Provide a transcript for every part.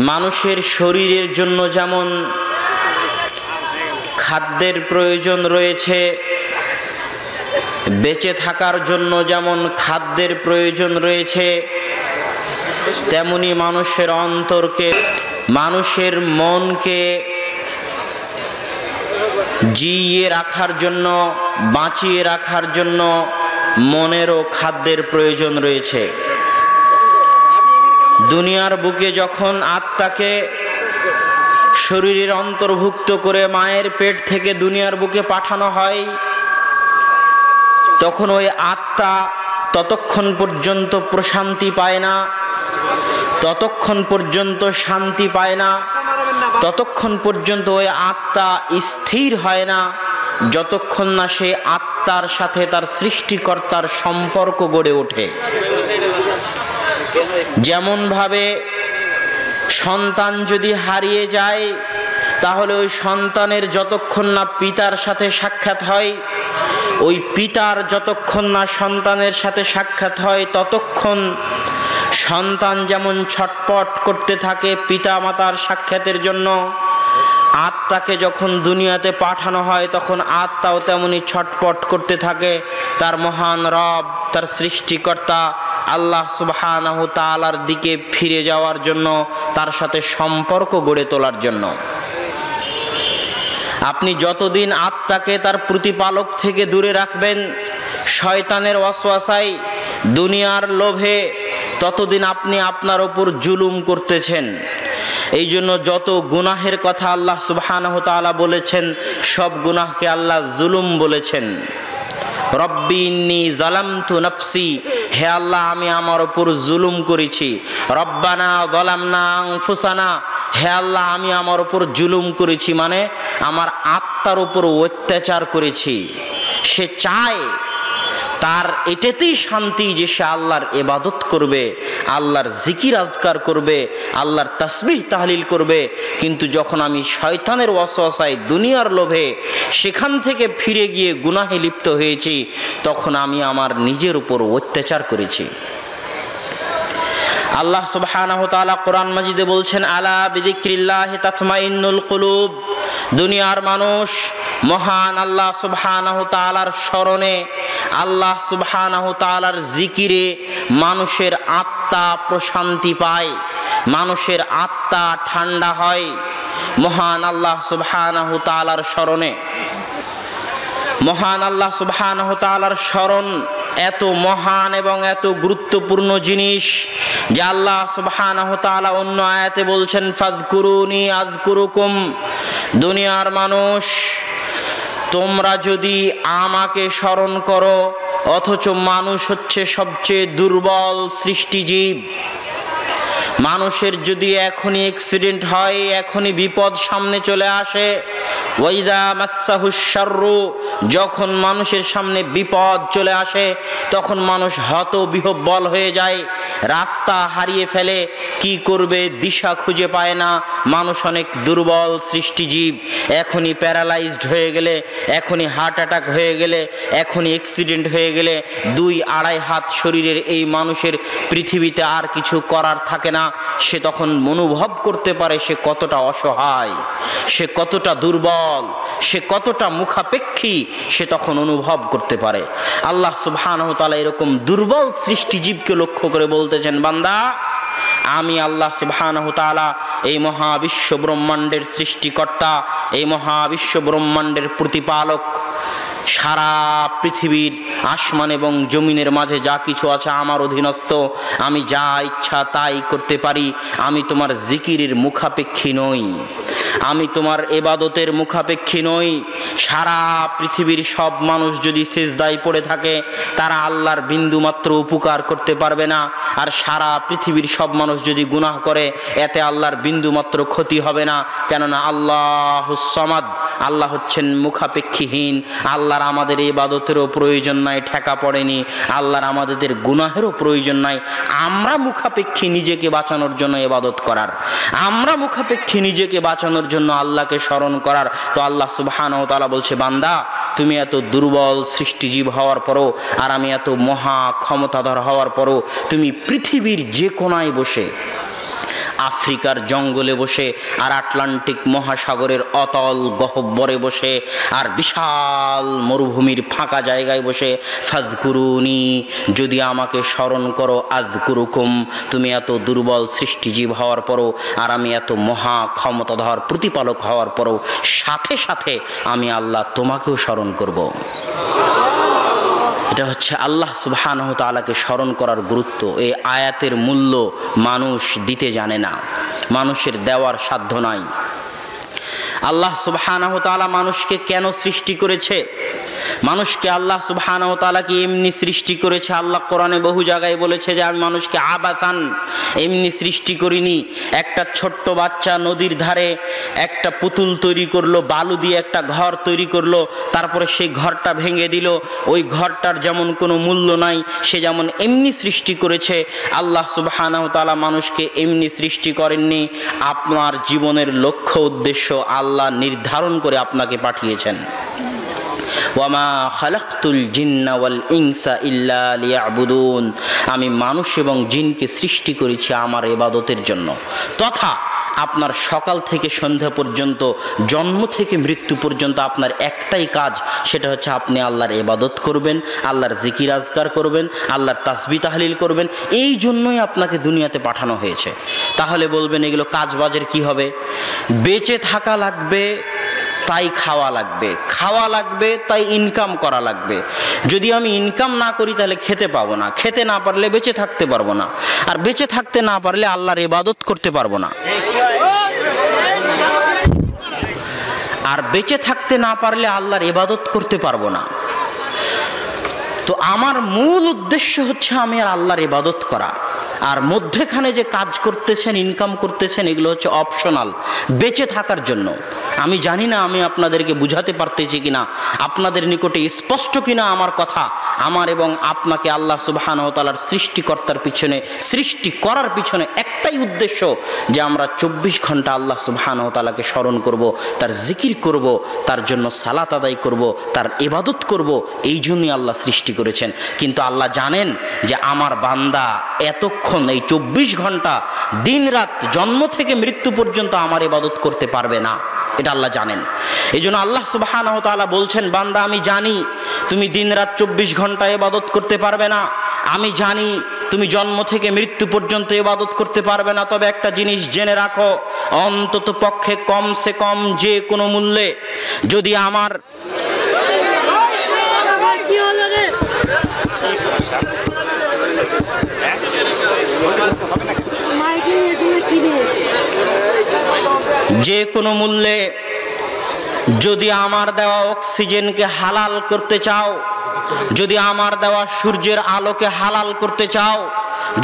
মানুষের শরীরের জন্য যেমন খাদ্যের প্রয়োজন রয়েছে, বেঁচে থাকার জন্য যেমন খাদ্যের প্রয়োজন রয়েছে, তেমনি মানুষের অন্তরকে, মানুষের মনকে জিয়ে রাখার জন্য, বাঁচিয়ে রাখার জন্য মনেরও খাদ্যের প্রয়োজন রয়েছে। দুনিয়ার বুকে যখন আত্মাকে শরীরের অন্তর্ভুক্ত করে মায়ের পেট থেকে দুনিয়ার বুকে পাঠানো হয়, তখন ওই আত্মা ততক্ষণ পর্যন্ত প্রশান্তি পায় না, ততক্ষণ পর্যন্ত শান্তি পায় না, ততক্ষণ পর্যন্ত ওই আত্মা স্থির হয় না, যতক্ষণ না সে আত্মার সাথে তার সৃষ্টিকর্তার সম্পর্ক গড়ে ওঠে। যেমনভাবে সন্তান যদি হারিয়ে যায়, তাহলে ওই সন্তানের যতক্ষণ না পিতার সাথে সাক্ষাৎ হয়, ওই পিতার যতক্ষণ না সন্তানের সাথে সাক্ষাৎ হয়, ততক্ষণ সন্তান যেমন ছটপট করতে থাকে পিতা মাতার সাক্ষাতের জন্য, আত্মাকে যখন দুনিয়াতে পাঠানো হয়, তখন আত্মাও তেমনি ছটপট করতে থাকে। তার মহান রব, তার সৃষ্টিকর্তা আল্লাহ সুবহানাহু তাআলার দিকে ফিরে যাওয়ার জন্য, তার সাথে সম্পর্ক গড়ে তোলার জন্য। আপনি যতদিন আত্মাকে তার প্রতিপালক থেকে দূরে রাখবেন, শয়তানের ওয়াসওয়াসায়, দুনিয়ার লোভে, ততদিন আপনি আপনার ওপর জুলুম করতেছেন। এই জন্য যত গুনাহের কথা আল্লাহ তাআলা বলেছেন, সব গুনাহকে আল্লাহ জুলুম বলেছেন। রব্বি ইন্নি জালামতু নাফসি। হে আল্লাহ, আমি আমার ওপর জুলুম করেছি। রব্বানা জালামনা ফুসানা হে আল্লাহ, আমি আমার ওপর জুলুম করেছি মানে আমার আত্মার উপর অত্যাচার করেছি। সে চায় তার এটাতেই শান্তি যে সে আল্লাহর এবাদত করবে, আল্লাহর জিকির আজকার করবে, আল্লাহর তসবিহ তাহলিল করবে, কিন্তু যখন আমি শয়তানের ওয়াসওয়াসায় দুনিয়ার লোভে সেখান থেকে ফিরে গিয়ে গুনাহে লিপ্ত হয়েছি, তখন আমি আমার নিজের উপর অত্যাচার করেছি। আল্লাহ সুবহানাহু তাআলা কোরআন মাজিদে বলছেন, আলা বিযিক্রিল্লাহি তাতমাইন্নুল কুলুব। দুনিয়ার মানুষ মহান আল্লাহ সুবহানাহু তাআলার স্মরণে, আল্লাহ সুবহানাহু তাআলার জিকিরে মানুষের আত্মা প্রশান্তি পায়, মানুষের আত্মা ঠান্ডা হয়। মহান আল্লাহ সুবহানাহু তাআলার স্মরণে। মহান আল্লাহ সুবহানাহু তাআলার স্মরণ এত মহান এবং এত গুরুত্বপূর্ণ জিনিস, যে আল্লাহ সুবহানাহু তাআলা অন্য আয়াতে বলছেন ফাজকুরুনি আযকুরুকুম দুনিয়ার মানুষ তোমরা যদি আমাকে স্মরণ করো অথচ মানুষ হচ্ছে সবচেয়ে দুর্বল সৃষ্টিজীব। মানুষের যদি এখনই অ্যাক্সিডেন্ট হয়, এখনই বিপদ সামনে চলে আসে। ওয়াইদা মাসাহুসারু যখন মানুষের সামনে বিপদ চলে আসে, তখন মানুষ হত বিহব্বল হয়ে যায়। রাস্তা হারিয়ে ফেলে, কি করবে দিশা খুঁজে পায় না। মানুষ অনেক দুর্বল সৃষ্টিজীব। এখনই প্যারালাইজড হয়ে গেলে, এখনই হার্ট অ্যাটাক হয়ে গেলে, এখনই অ্যাক্সিডেন্ট হয়ে গেলে, দুই আড়াই হাত শরীরের এই মানুষের পৃথিবীতে আর কিছু করার থাকে না। সে তখন অনুভব করতে পারে সে কতটা অসহায়, সে কতটা দুর্বল, সে কতটা মুখাপেক্ষী, সে তখন অনুভব করতে পারে। আল্লাহ সুবহানাহু তাআলা এরকম দুর্বল সৃষ্টিজীবকে লক্ষ্য করে বলতেছেন, বান্দা, আমি আল্লাহ সুবহানাহু এই মহাবিশ্ব ব্রহ্মাণ্ডের সৃষ্টিকর্তা, এই মহাবিশ্ব ব্রহ্মাণ্ডের প্রতিপালক। সারা পৃথিবীর আসমান এবং জমিনের মাঝে যা কিছু আছে আমার অধীনস্থ, আমি যা ইচ্ছা তাই করতে পারি, আমি তোমার জিকিরির মুখাপেক্ষী নই। আমি তোমার এবাদতের মুখাপেক্ষী নই। সারা পৃথিবীর সব মানুষ যদি সেজদায় পড়ে থাকে, তারা আল্লাহর বিন্দুমাত্র উপকার করতে পারবে না। আর সারা পৃথিবীর সব মানুষ যদি গুনাহ করে, এতে আল্লাহর বিন্দুমাত্র ক্ষতি হবে না। কেননা আল্লাহ সমাদ, আল্লাহ হচ্ছেন মুখাপেক্ষীহীন। আল্লাহর আমাদের ইবাদতেরও প্রয়োজন নাই, ঠেকা পড়েনি। আল্লাহর আমাদের গুনাহেরও প্রয়োজন নাই। আমরা মুখাপেক্ষী নিজেকে বাঁচানোর জন্য ইবাদত করার। আমরা মুখাপেক্ষী নিজেকে বাঁচানোর জন্য আল্লাহকে স্মরণ করার। তো আল্লাহ সুবহানাহু তাআলা বলছে, বান্দা, তুমি এত দুর্বল সৃষ্টিজীব হওয়ার পরও আর আমি এত মহা ক্ষমতাধর হওয়ার পরও তুমি পৃথিবীর যে কোনায় বসে আফ্রিকার জঙ্গলে বসে আর আটলান্টিক মহাসাগরের অতল গহব্বরে বসে আর বিশাল মরুভূমির ফাঁকা জায়গায় বসে ফাদকুরুনি যদি আমাকে স্মরণ করো আদকুরুকুম তুমি এত দুর্বল সৃষ্টিজীব হওয়ার পরও আর আমি এত মহা ক্ষমতাধর প্রতিপালক হওয়ার পরও সাথে সাথে আমি আল্লাহ তোমাকেও স্মরণ করব। এটা হচ্ছে আল্লাহ সুবহান তালাকে স্মরণ করার গুরুত্ব। এই আয়াতের মূল্য মানুষ দিতে জানে না। মানুষের দেওয়ার সাধ্য নাই। আল্লাহ তাআলা মানুষকে কেন সৃষ্টি করেছে? মানুষকে আল্লাহ তাআলা কি এমনি সৃষ্টি করেছে? আল্লাহ কোরআনে বহু জায়গায় বলেছে যে আমি মানুষকে আবাসান এমনি সৃষ্টি করিনি। একটা ছোট্ট বাচ্চা নদীর ধারে একটা পুতুল তৈরি করল, বালু দিয়ে একটা ঘর তৈরি করল, তারপরে সেই ঘরটা ভেঙে দিল। ওই ঘরটার যেমন কোনো মূল্য নাই, সে যেমন এমনি সৃষ্টি করেছে। আল্লাহ তাআলা মানুষকে এমনি সৃষ্টি করেননি। আপনার জীবনের লক্ষ্য, উদ্দেশ্য আল্লাহ নির্ধারণ করে আপনাকে পাঠিয়েছেন। ওয়ামা খালাক্তুল জিন্নাওয়াল ইংসা ইল্লা লিয়াবুদুন। আমি মানুষ এবং জিনকে সৃষ্টি করেছি আমার এবাদতের জন্য। তথা আপনার সকাল থেকে সন্ধ্যা পর্যন্ত, জন্ম থেকে মৃত্যু পর্যন্ত আপনার একটাই কাজ, সেটা হচ্ছে আপনি আল্লাহর এবাদত করবেন, আল্লাহর জিকির আজগার করবেন, আল্লাহর তাসবি তাহলিল করবেন, এই জন্যই আপনাকে দুনিয়াতে পাঠানো হয়েছে। তাহলে বলবেন এগুলো কাজবাজের কি হবে? বেঁচে থাকা লাগবে তাই খাওয়া লাগবে। খাওয়া লাগবে, তাই ইনকাম করা লাগবে। যদি আমি ইনকাম না করি, তাহলে খেতে পাবো না। খেতে না পারলে বেঁচে থাকতে পারব না। আর বেঁচে থাকতে না পারলে আল্লাহর ইবাদত করতে পারব না। আর বেঁচে থাকতে না পারলে আল্লাহর ইবাদত করতে পারব না। তো আমার মূল উদ্দেশ্য হচ্ছে আমি আর আল্লাহর ইবাদত করা। আর মধ্যেখানে যে কাজ করতেছেন ইনকাম করতেছেন, এগুলো হচ্ছে অপশনাল বেঁচে থাকার জন্য। আমি জানি না আমি আপনাদেরকে বুঝাতে পারতেছি কিনা, আপনাদের নিকটে স্পষ্ট কিনা আমার কথা, আমার এবং আপনাকে আল্লাহ সুবাহান তালার সৃষ্টিকর্তার পিছনে, সৃষ্টি করার পিছনে একটাই উদ্দেশ্য যে আমরা চব্বিশ ঘণ্টা আল্লাহ সুবাহান তালাকে স্মরণ করব, তার জিকির করব, তার জন্য সালাত আদায় করব, তার ইবাদত করব, এই জন্যই আল্লাহ সৃষ্টি করেছেন। কিন্তু আল্লাহ জানেন যে আমার বান্দা এতক্ষণ এই চব্বিশ ঘণ্টা দিন রাত জন্ম থেকে মৃত্যু পর্যন্ত আমার ইবাদত করতে পারবে না। এটা আল্লাহ জানেন। এই জন্য আল্লাহ সুবাহান তালা বলছেন, বান্দা, আমি জানি তুমি দিন রাত চব্বিশ ঘণ্টা এবাদত করতে পারবে না। আমি জানি তুমি জন্ম থেকে মৃত্যু পর্যন্ত ইবাদত করতে পারবে না। তবে একটা জিনিস জেনে রাখো, অন্তত পক্ষে কমসে কম যে কোনো মূল্যে যদি আমার যে কোনো মূল্যে যদি আমার দেওয়া অক্সিজেনকে হালাল করতে চাও, যদি আমার দেওয়া সূর্যের আলোকে হালাল করতে চাও,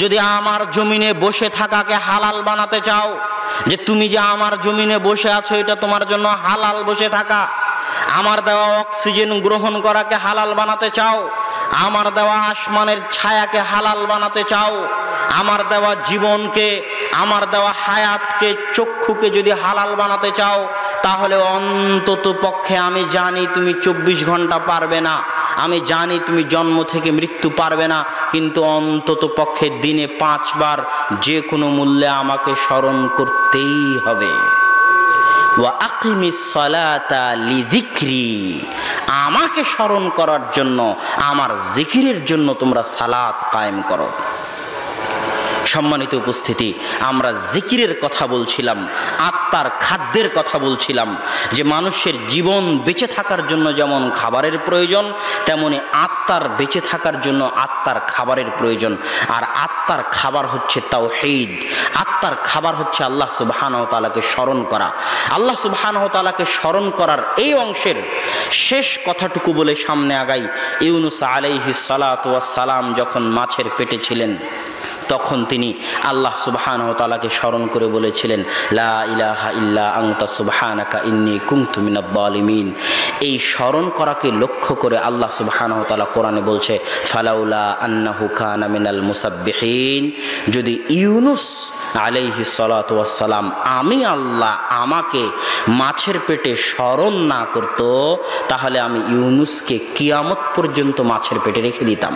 যদি আমার জমিনে বসে থাকাকে হালাল বানাতে চাও, যে তুমি যে আমার জমিনে বসে আছো এটা তোমার জন্য হালাল বসে থাকা, আমার দেওয়া অক্সিজেন গ্রহণ করাকে হালাল বানাতে চাও, আমার দেওয়া আসমানের ছায়াকে হালাল বানাতে চাও, আমার দেওয়া জীবনকে আমার দেওয়া হায়াতকে, চক্ষুকে যদি হালাল বানাতে চাও, তাহলে অন্তত পক্ষে আমি জানি তুমি চব্বিশ ঘণ্টা পারবে না। আমি জানি তুমি জন্ম থেকে মৃত্যু পারবে না, কিন্তু অন্তত পক্ষে দিনে পাঁচবার যে কোনো মূল্যে আমাকে স্মরণ করতেই হবে। আমাকে স্মরণ করার জন্য, আমার জিকিরের জন্য তোমরা সালাত কায়েম করো। সম্মানিত উপস্থিতি, আমরা জিকিরের কথা বলছিলাম, আত্মার খাদ্যের কথা বলছিলাম, যে মানুষের জীবন বেঁচে থাকার জন্য যেমন খাবারের প্রয়োজন, তেমনি আত্মার বেঁচে থাকার জন্য আত্মার খাবারের প্রয়োজন। আর আত্মার খাবার হচ্ছে তাও হেইদ আত্মার খাবার হচ্ছে আল্লাহ সুবাহানহ তালাকে স্মরণ করা। আল্লাহ সুবাহানহ তালাকে স্মরণ করার এই অংশের শেষ কথাটুকু বলে সামনে আগাই। ইউনুস আলাইহি সালাম যখন মাছের পেটে ছিলেন তখন তিনি আল্লাহ সুবাহান তালাকে স্মরণ করে বলেছিলেন, লা ইলাহা ইল্লা আংতা সুবাহানাকা ইন্নি কুমতুমিনাব্বালিমিন এই স্মরণ করাকে লক্ষ্য করে আল্লাহ সুবাহান তালা কোরআনে বলছে, ফালাউলা আন্নাহু কানা মিনাল মুসাব্বিহিন। যদি ইউনুস আলাইহি সালাম আমি আল্লাহ আমাকে মাছের পেটে স্মরণ না করত, তাহলে আমি ইউনুসকে কিয়ামত পর্যন্ত মাছের পেটে রেখে দিতাম।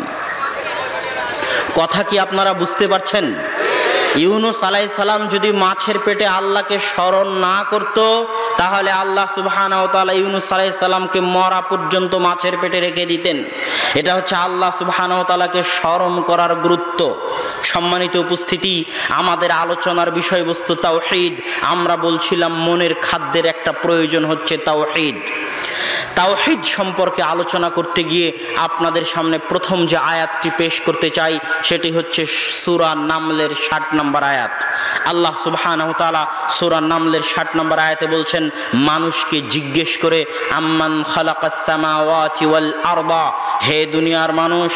কথা কি আপনারা বুঝতে পারছেন? ইউনুস আলাই সালাম যদি মাছের পেটে আল্লাহকে স্মরণ না করত, তাহলে আল্লাহ সুবহানাহু ওয়া তাআলা ইউনুস আলাই সালামকে মরা পর্যন্ত মাছের পেটে রেখে দিতেন। এটা হচ্ছে আল্লাহ সুবহানাহু ওয়া তাআলাকে স্মরণ করার গুরুত্ব। সম্মানিত উপস্থিতি, আমাদের আলোচনার বিষয়বস্তু তাওহীদ। আমরা বলছিলাম মনের খাদ্যের একটা প্রয়োজন হচ্ছে তাওহীদ। তাওহিদ সম্পর্কে আলোচনা করতে গিয়ে আপনাদের সামনে প্রথম যে আয়াতটি পেশ করতে চাই, সেটি হচ্ছে সুরা নামলের ষাট নম্বর আয়াত। আল্লাহ সুবহানাহু তাআলা সূরা নামলের ষাট নম্বর আয়াতে বলছেন, মানুষকে জিজ্ঞেস করে, আম্মান আরদা? হে দুনিয়ার মানুষ,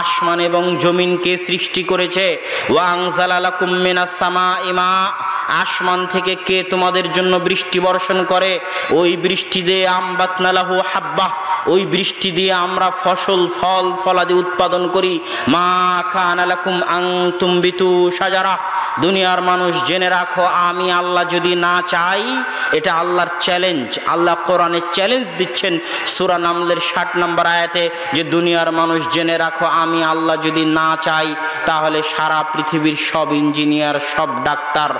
আসমান এবং জমিনকে সৃষ্টি করেছে? ওয়াংজালা লাকুম মিনাস সামাই মা আসমান থেকে কে তোমাদের জন্য বৃষ্টি বর্ষণ করে? ওই বৃষ্টি দিয়ে আমবাতনালাহু হাব্বা ওই বৃষ্টি দিয়ে আমরা ফসল, ফল ফলাদি উৎপাদন করি। মা কানালাকুম আং তুম্বিতু সাজারা। দুনিয়ার মানুষ জেনে রাখো, আমি আল্লাহ যদি না চাই, এটা আল্লাহর চ্যালেঞ্জ আল্লাহ কোরআনে চ্যালেঞ্জ দিচ্ছেন সুরা নামলের ষাট নম্বর আয়াতে যে দুনিয়ার মানুষ জেনে রাখো, আমি আল্লাহ যদি না চাই, তাহলে সারা পৃথিবীর সব ইঞ্জিনিয়ার, সব ডাক্তার,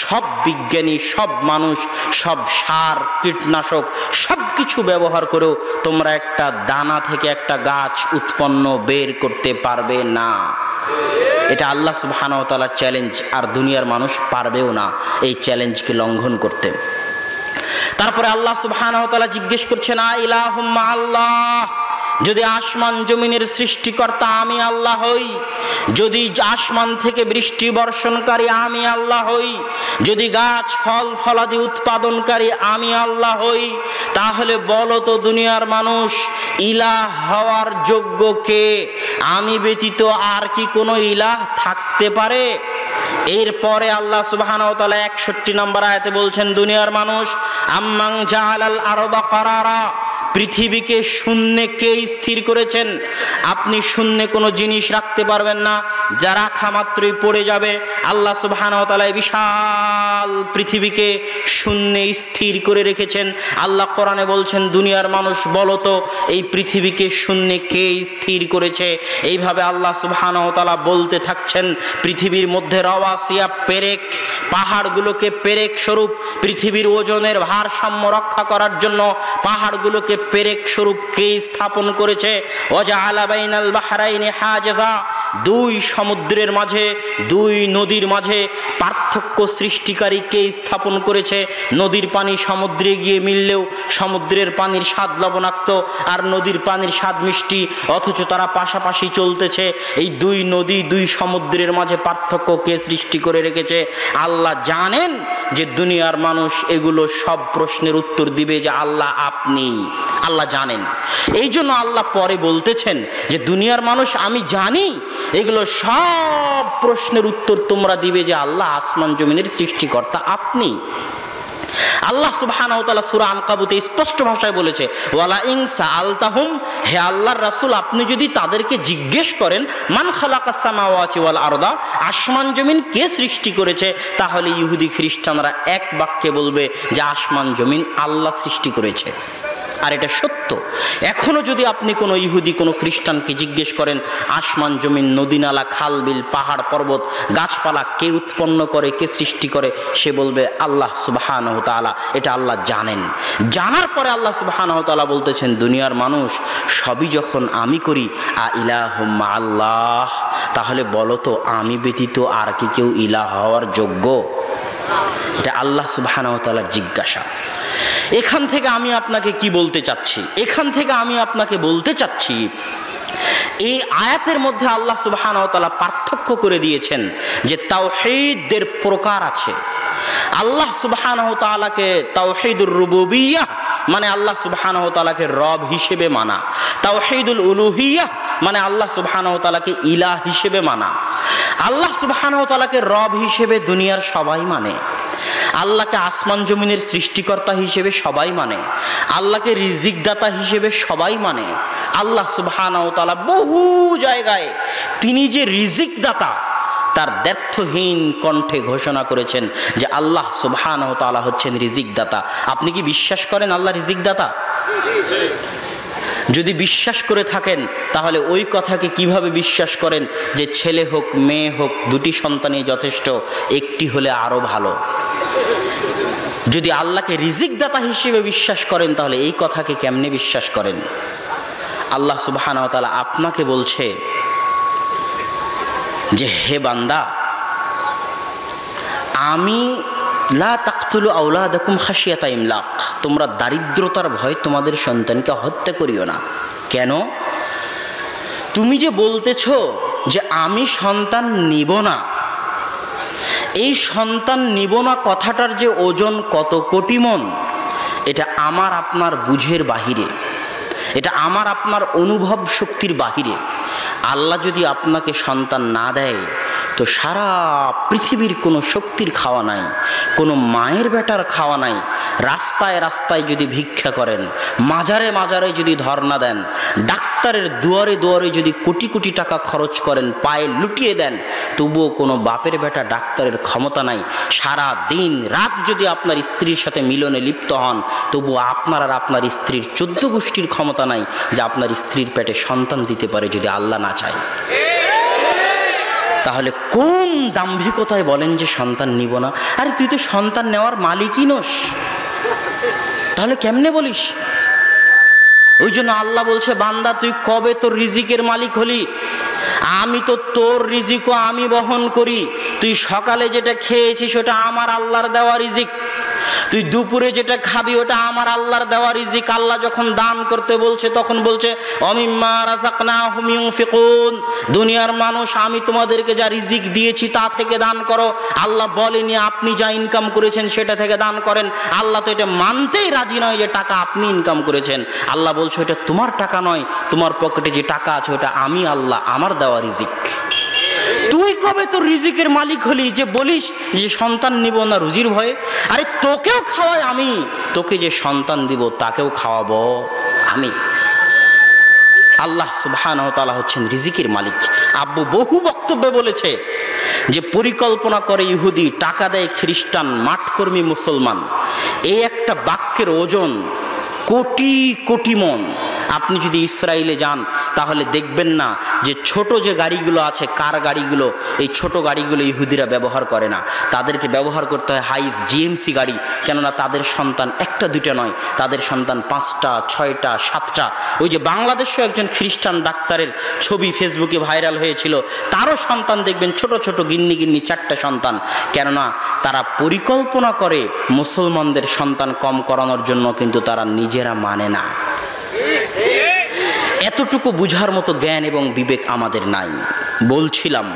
সব বিজ্ঞানী, সব মানুষ, সব সার, কীটনাশক সব কিছু ব্যবহার করেও তোমরা একটা দানা থেকে একটা গাছ উৎপন্ন বের করতে পারবে না। এটা আল্লাহ তাআলার চ্যালেঞ্জ আর দুনিয়ার মানুষ পারবেও না এই চ্যালেঞ্জকে লঙ্ঘন করতে। তারপরে আল্লাহ তাআলা জিজ্ঞেস করছেন, আ ইলাহুম্মা আল্লাহ। যদি আসমান জমিনের সৃষ্টিকর্তা আমি আল্লাহ হই, যদি আসমান থেকে বৃষ্টি বর্ষণকারী আমি আল্লাহ হই, যদি গাছ, ফল, ফলাদি উৎপাদনকারী আমি আল্লাহ হই, তাহলে বলো তো দুনিয়ার মানুষ, ইলাহ হওয়ার যোগ্য কে? আমি ব্যতীত আর কি কোনো ইলাহ থাকতে পারে? এরপরে আল্লাহ সুবহান একষট্টি নম্বর আয়াতে বলছেন, দুনিয়ার মানুষ, আম্মাং জাহালাল আরবা কারারা পৃথিবীকে শূন্যে কে স্থির করেছেন? আপনি শূন্যে কোনো জিনিস রাখতে পারবেন না, যা রাখা মাত্রই পড়ে যাবে। আল্লাহ সুবহান বিশাল পৃথিবীকে শূন্যে স্থির করে রেখেছেন। আল্লাহ কোরআনে বলছেন, দুনিয়ার মানুষ, বলো তো, এই পৃথিবীকে শূন্যে কে স্থির করেছে? এইভাবে আল্লাহ সুবহান বলতে থাকছেন, পৃথিবীর মধ্যে রওয়াসিয়া পেরেক, পাহাড়গুলোকে পেরেক স্বরূপ, পৃথিবীর ওজনের ভারসাম্য রক্ষা করার জন্য পাহাড়গুলোকে পেরেক স্বরূপকে স্থাপন করেছে। ওজা আলাবাইনাল বাহারাইনে হাজা দুই সমুদ্রের মাঝে, দুই নদীর মাঝে পার্থক্য সৃষ্টিকারী কে স্থাপন করেছে? নদীর পানি সমুদ্রে গিয়ে মিললেও সমুদ্রের পানির স্বাদ লবণাক্ত আর নদীর পানির স্বাদ মিষ্টি, অথচ তারা পাশাপাশি চলতেছে। এই দুই নদী, দুই সমুদ্রের মাঝে পার্থক্য কে সৃষ্টি করে রেখেছে? আল্লাহ জানেন যে দুনিয়ার মানুষ এগুলো সব প্রশ্নের উত্তর দিবে যে আল্লাহ আপনি। আল্লাহ জানেন। এই জন্য আল্লাহ পরে বলতেছেন যে দুনিয়ার মানুষ আমি জানি এগুলো সব প্রশ্নের উত্তর তোমরা দিবে যে আল্লাহ আসমান জমিনের সৃষ্টিকর্তা আপনি। আল্লাহ সুবহানাহু তাআলা সূরা আনকাবুতে স্পষ্ট ভাষায় বলেছে, ওয়ালা ইন আলতাহুম হে আল্লাহর রাসূল, আপনি যদি তাদেরকে জিজ্ঞেস করেন, মান খালাকাস সামাওয়াতি ওয়াল আরদা আসমান জমিন কে সৃষ্টি করেছে, তাহলে ইহুদি খ্রিস্টানরা এক বাক্যে বলবে যে আসমান জমিন আল্লাহ সৃষ্টি করেছে। আর এটা সত্য। এখনও যদি আপনি কোনো ইহুদি, কোনো খ্রিস্টানকে জিজ্ঞেস করেন, আসমান, জমিন, নদী, নালা, খাল, বিল, পাহাড়, পর্বত, গাছপালা কে উৎপন্ন করে, কে সৃষ্টি করে, সে বলবে আল্লাহ সুবাহান তালা এটা আল্লাহ জানেন। জানার পরে আল্লাহ সুবাহান তালা বলতেছেন, দুনিয়ার মানুষ সবই যখন আমি করি, আ ইলাহুম্মা আল্লাহ তাহলে বলো তো আমি ব্যতীত আর কি কেউ ইলাহ হওয়ার যোগ্য? এটা আল্লাহ সুবাহান তালার জিজ্ঞাসা। এখান থেকে আমি আপনাকে কি বলতে চাচ্ছি? এখান থেকে আমি আপনাকে বলতে চাচ্ছি, এই আয়াতের মধ্যে আল্লাহ সুবাহান তালা পার্থক্য করে দিয়েছেন যে তাওহিদদের প্রকার আছে। আল্লাহ সুবাহান তালাকে তাওহিদুর রুবুবিয়া মানে আল্লাহ সুবাহান তালাকে রব হিসেবে মানা। তাওহিদুল উলুহিয়া মানে আল্লাহ সুবাহান তালাকে ইলা হিসেবে মানা। আল্লাহ সুবাহান তালাকে রব হিসেবে দুনিয়ার সবাই মানে। আল্লাহকে আসমান জমিনের সৃষ্টিকর্তা হিসেবে সবাই মানে। আল্লাহকে রিজিক দাতা হিসেবে সবাই মানে। আল্লাহ সুবহানাহু তাআলা বহু জায়গায় তিনি যে রিজিক দাতা তার ব্যর্থহীন কণ্ঠে ঘোষণা করেছেন যে আল্লাহ সুবহানাহু তাআলা হচ্ছেন রিজিক দাতা আপনি কি বিশ্বাস করেন আল্লাহ রিজিক দাতা যদি বিশ্বাস করে থাকেন, তাহলে ওই কথাকে কীভাবে বিশ্বাস করেন যে ছেলে হোক, মেয়ে হোক, দুটি সন্তানই যথেষ্ট, একটি হলে আরও ভালো? যদি আল্লাহকে রিজিক দাতা হিসেবে বিশ্বাস করেন, তাহলে এই কথাকে কেমনে বিশ্বাস করেন? আল্লাহ সুবাহানতালা আপনাকে বলছে যে, হে বান্দা, আমি লা তাকতুলু আউলা দেখুম ইমলাক। তোমরা দারিদ্রতার ভয় তোমাদের সন্তানকে হত্যা করিও না। কেন? তুমি যে বলতেছ যে আমি সন্তান নিব না, এই সন্তান নিব না কথাটার যে ওজন কত কোটি মন, এটা আমার আপনার বুঝের বাহিরে, এটা আমার আপনার অনুভব শক্তির বাহিরে। আল্লাহ যদি আপনাকে সন্তান না দেয় তো সারা পৃথিবীর কোনো শক্তির খাওয়া নাই, কোনো মায়ের বেটার খাওয়া নাই। রাস্তায় রাস্তায় যদি ভিক্ষা করেন, মাজারে মাজারে যদি ধর্ণা দেন, ডাক্তারের দুয়ারে দুয়ারে যদি কোটি কোটি টাকা খরচ করেন, পায়ে লুটিয়ে দেন, তবুও কোনো বাপের বেটা ডাক্তারের ক্ষমতা নাই। সারা দিন রাত যদি আপনার স্ত্রীর সাথে মিলনে লিপ্ত হন তবু আপনার আর আপনার স্ত্রীর চোদ্দ গোষ্ঠীর ক্ষমতা নাই, যা আপনার স্ত্রীর পেটে সন্তান দিতে পারে যদি আল্লাহ না চায়। তাহলে কোন দাম্ভিকতায় বলেন যে সন্তান নিব না? আরে তুই তো সন্তান নেওয়ার মালিকই নোস। তাহলে কেমনে বলিস? ওই জন্য আল্লাহ বলছে, বান্দা, তুই কবে তোর রিজিকের মালিক হলি? আমি তো তোর রিজিকও আমি বহন করি। তুই সকালে যেটা খেয়েছিস সেটা আমার আল্লাহর দেওয়া রিজিক। তুই দুপুরে যেটা খাবি, ওটা আমার আল্লাহর দেওয়া রিজিক। আল্লাহ যখন দান করতে বলছে, তখন বলছে দুনিয়ার মানুষ, আমি তোমাদেরকে যা রিজিক দিয়েছি, তা থেকে দান করো। আল্লাহ বলেনি, আপনি যা ইনকাম করেছেন, সেটা থেকে দান করেন। আল্লাহ তো এটা মানতেই রাজি নয় যে টাকা আপনি ইনকাম করেছেন। আল্লাহ বলছে এটা তোমার টাকা নয়, তোমার পকেটে যে টাকা আছে, ওটা আমি আল্লাহ, আমার দেওয়া রিজিক। তুই কবে তোর রিজিকের মালিক হলি যে বলিস যে সন্তান নিব না রুজির ভয়ে? আরে তোকেও খাওয়াই আমি। তোকে যে সন্তান দিব, তাকেও খাওয়াবো আমি। আল্লাহ সুবহান তালা হচ্ছেন রিজিকের মালিক। আব্বু বহু বক্তব্যে বলেছে যে, পরিকল্পনা করে ইহুদি, টাকা দেয় খ্রিস্টান, মাঠকর্মী মুসলমান। এই একটা বাক্যের ওজন কোটি কোটি মন। আপনি যদি ইসরায়েলে যান, তাহলে দেখবেন না যে ছোট যে গাড়িগুলো আছে, কার গাড়িগুলো, এই ছোট গাড়িগুলো ইহুদিরা ব্যবহার করে না। তাদেরকে ব্যবহার করতে হয় হাইস জিএমসি গাড়ি, কেননা তাদের সন্তান একটা, দুইটা নয়, তাদের সন্তান পাঁচটা, ছয়টা, সাতটা। ওই যে বাংলাদেশেও একজন খ্রিস্টান ডাক্তারের ছবি ফেসবুকে ভাইরাল হয়েছিল, তারও সন্তান দেখবেন ছোট ছোট, গিন্নি গিন্নি, চারটা সন্তান। কেননা তারা পরিকল্পনা করে মুসলমানদের সন্তান কম করানোর জন্য, কিন্তু তারা নিজেরা মানে না। এতটুকু বুঝার মতো জ্ঞান এবং বিবেক আমাদের নাই। বলছিলাম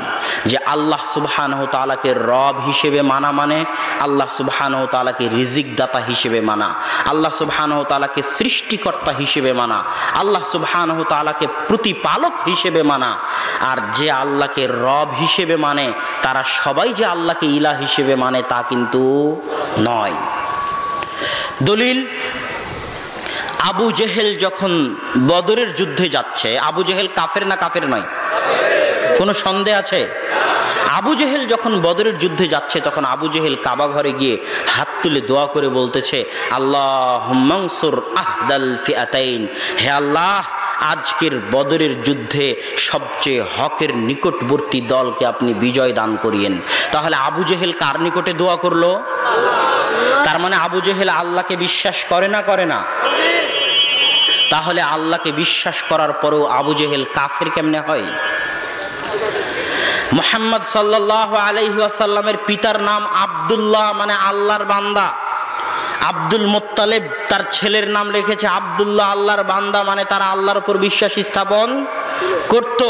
যে আল্লাহ সুবহানহ তালাকে রব হিসেবে মানা মানে আল্লাহ সুবহানহ তালাকে রিজিক দাতা হিসেবে মানা, আল্লাহ সুবহানহ তালাকে সৃষ্টিকর্তা হিসেবে মানা, আল্লাহ সুবহানহ তালাকে প্রতিপালক হিসেবে মানা। আর যে আল্লাহকে রব হিসেবে মানে তারা সবাই যে আল্লাহকে ইলা হিসেবে মানে তা কিন্তু নয়। দলিল আবু জেহেল যখন বদরের যুদ্ধে যাচ্ছে, আবু জেহেল কাফের না কাফের নয়? কোনো সন্দেহ আছে? আবু জেহেল যখন বদরের যুদ্ধে যাচ্ছে, তখন আবু জেহেল কাবা ঘরে গিয়ে হাত তুলে দোয়া করে বলতেছে আল্লাহ মংসুর আহদাল ফিয়াতাইন হে আল্লাহ, আজকের বদরের যুদ্ধে সবচেয়ে হকের নিকটবর্তী দলকে আপনি বিজয় দান করিয়েন। তাহলে আবু জেহেল কার নিকটে দোয়া করল? তার মানে আবু জেহেল আল্লাহকে বিশ্বাস করে না করে না? তাহলে আল্লাহকে বিশ্বাস করার পরও আবু জেহেল কাফের কেমনে হয়? মোহাম্মদ সাল্লাহ আলাইসাল্লামের পিতার নাম আবদুল্লাহ মানে আল্লাহর বান্দা। আব্দুল মোত্তালেব তার ছেলের নাম রেখেছে আবদুল্লাহ আল্লাহর বান্দা মানে তারা আল্লাহর উপর বিশ্বাস স্থাপন করত।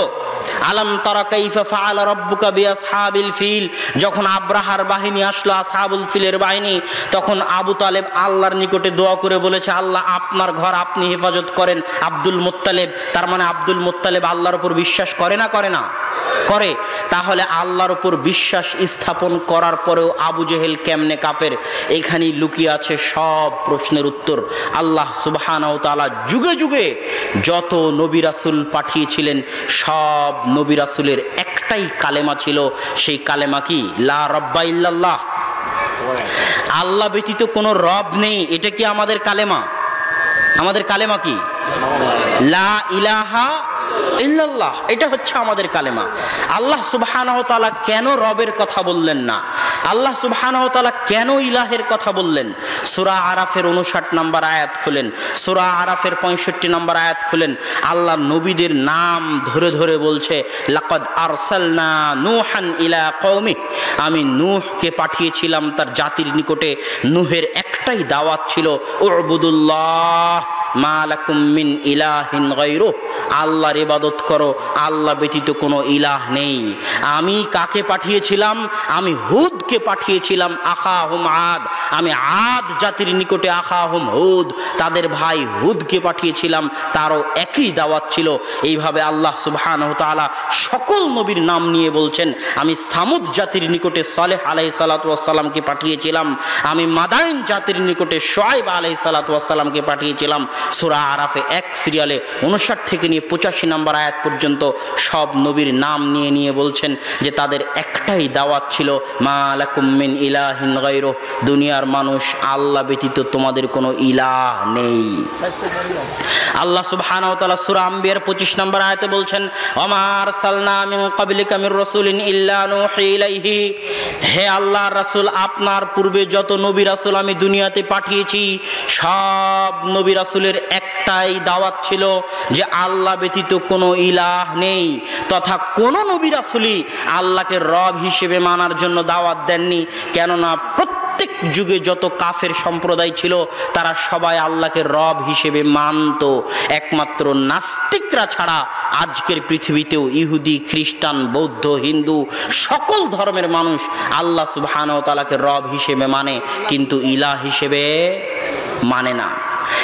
আলম তারা কাইফা ফাআল রব্বুকা বিআসহাবিল ফিল। যখন আব্রাহার বাহিনী আসলো আসহাবুল ফিলের বাহিনী, তখন আবু তালেব আল্লাহর নিকটে দোয়া করে বলেছে, আল্লাহ, আপনার ঘর আপনি হেফাজত করেন আব্দুল মোত্তালেব। তার মানে আব্দুল মোত্তালেব আল্লাহর উপর বিশ্বাস করে না করে না। করে, তাহলে আল্লাহর উপর বিশ্বাস স্থাপন করার পরেও আবু জেহেল কেমনে কাফের? এখানেই লুকিয়ে আছে সব প্রশ্নের উত্তর। আল্লাহ সুবাহানাও তালা যুগে যুগে যত নবী রাসুল পাঠিয়েছিলেন, সব নবী রাসুলের একটাই কালেমা ছিল, সেই কালেমা কি? লা রব্বা আল্লাহ ব্যতীত কোনো রব নেই, এটা কি আমাদের কালেমা? আমাদের কালেমা কি? লা ইলাহা ইল্লাল্লাহ। এটা হচ্ছে আমাদের কালেমা। আল্লাহ সুবহানাহু তাআলা কেন রবের কথা বললেন না? আল্লাহ সুবহানাহু তাআলা কেন ইলাহের কথা বললেন? সূরা আরাফের 59 নম্বর আয়াত খুলেন। সূরা আরাফের 65 নম্বর আয়াত খুলেন। আল্লাহ নবীদের নাম ধরে ধরে বলছে, লাকাদ আরসালনা নূহান ইলা কওমি আমি নূহকে পাঠিয়েছিলাম তার জাতির নিকটে। নূহের একটাই দাওয়াত ছিল, উবুদুল্লাহ। মালাকুম মিন ইলাহিন গায়রু আল্লাহর ইবাদত করো, আল্লাহ ব্যতীত কোনো ইলাহ নেই। আমি কাকে পাঠিয়েছিলাম? আমি হুদকে পাঠিয়েছিলাম, আখাহুম আদ। আমি আদ জাতির নিকটে আখাহুম হুদ। তাদের ভাই হুদকে পাঠিয়েছিলাম, তারও একই দাওয়াত ছিল। এইভাবে আল্লাহ সুবহানাহু তাআলা সকল নবীর নাম নিয়ে বলছেন, আমি সামুদ জাতির নিকটে সালেহ আলাই সালাতামকে পাঠিয়েছিলাম। আমি মাদাইন জাতির নিকটে সোয়াইব আলাই সালাতামকে পাঠিয়েছিলাম। সুরা আরাফে এক সিরিয়ালে উনষাট থেকে নিয়ে পঁচাশি নম্বর আয়াত পর্যন্ত সব নবীর নাম নিয়ে নিয়ে বলছেন যে তাদের একটাই দাওয়াত ছিল, মা আলাকুমিন ইলাহিন গায়রু দুনিয়ার মানুষ, আল্লাহ ব্যতীত তোমাদের কোনো ইলাহ নেই। আল্লাহ সুবহানাহু ওয়া তাআলা সূরা আম্বিয়ার 25 নম্বর আয়াতে বলছেন ওমার সালনা মিন ক্বাবলিকা মির রাসূলিন ইল্লা নূহি ইলাইহি হে আল্লাহ রাসূল, আপনার পূর্বে যত নবী রাসুল আমি দুনিয়াতে পাঠিয়েছি, সব নবী রাসূলের একটাই দাওয়াত ছিল যে আল্লাহ ব্যতীত কোনো ইলাহ নেই তথা কোনো নবী রাসূলই আল্লাহকে রব হিসেবে মানার জন্য দাওয়াত দেননি। কেননা প্রত্যেক যুগে যত কাফের সম্প্রদায় ছিল, তারা সবাই আল্লাহকে রব হিসেবে মানত। একমাত্র নাস্তিকরা ছাড়া আজকের পৃথিবীতেও ইহুদি, খ্রিস্টান, বৌদ্ধ, হিন্দু সকল ধর্মের মানুষ আল্লাহ সুবহান তালাকে রব হিসেবে মানে কিন্তু ইলা হিসেবে মানে না।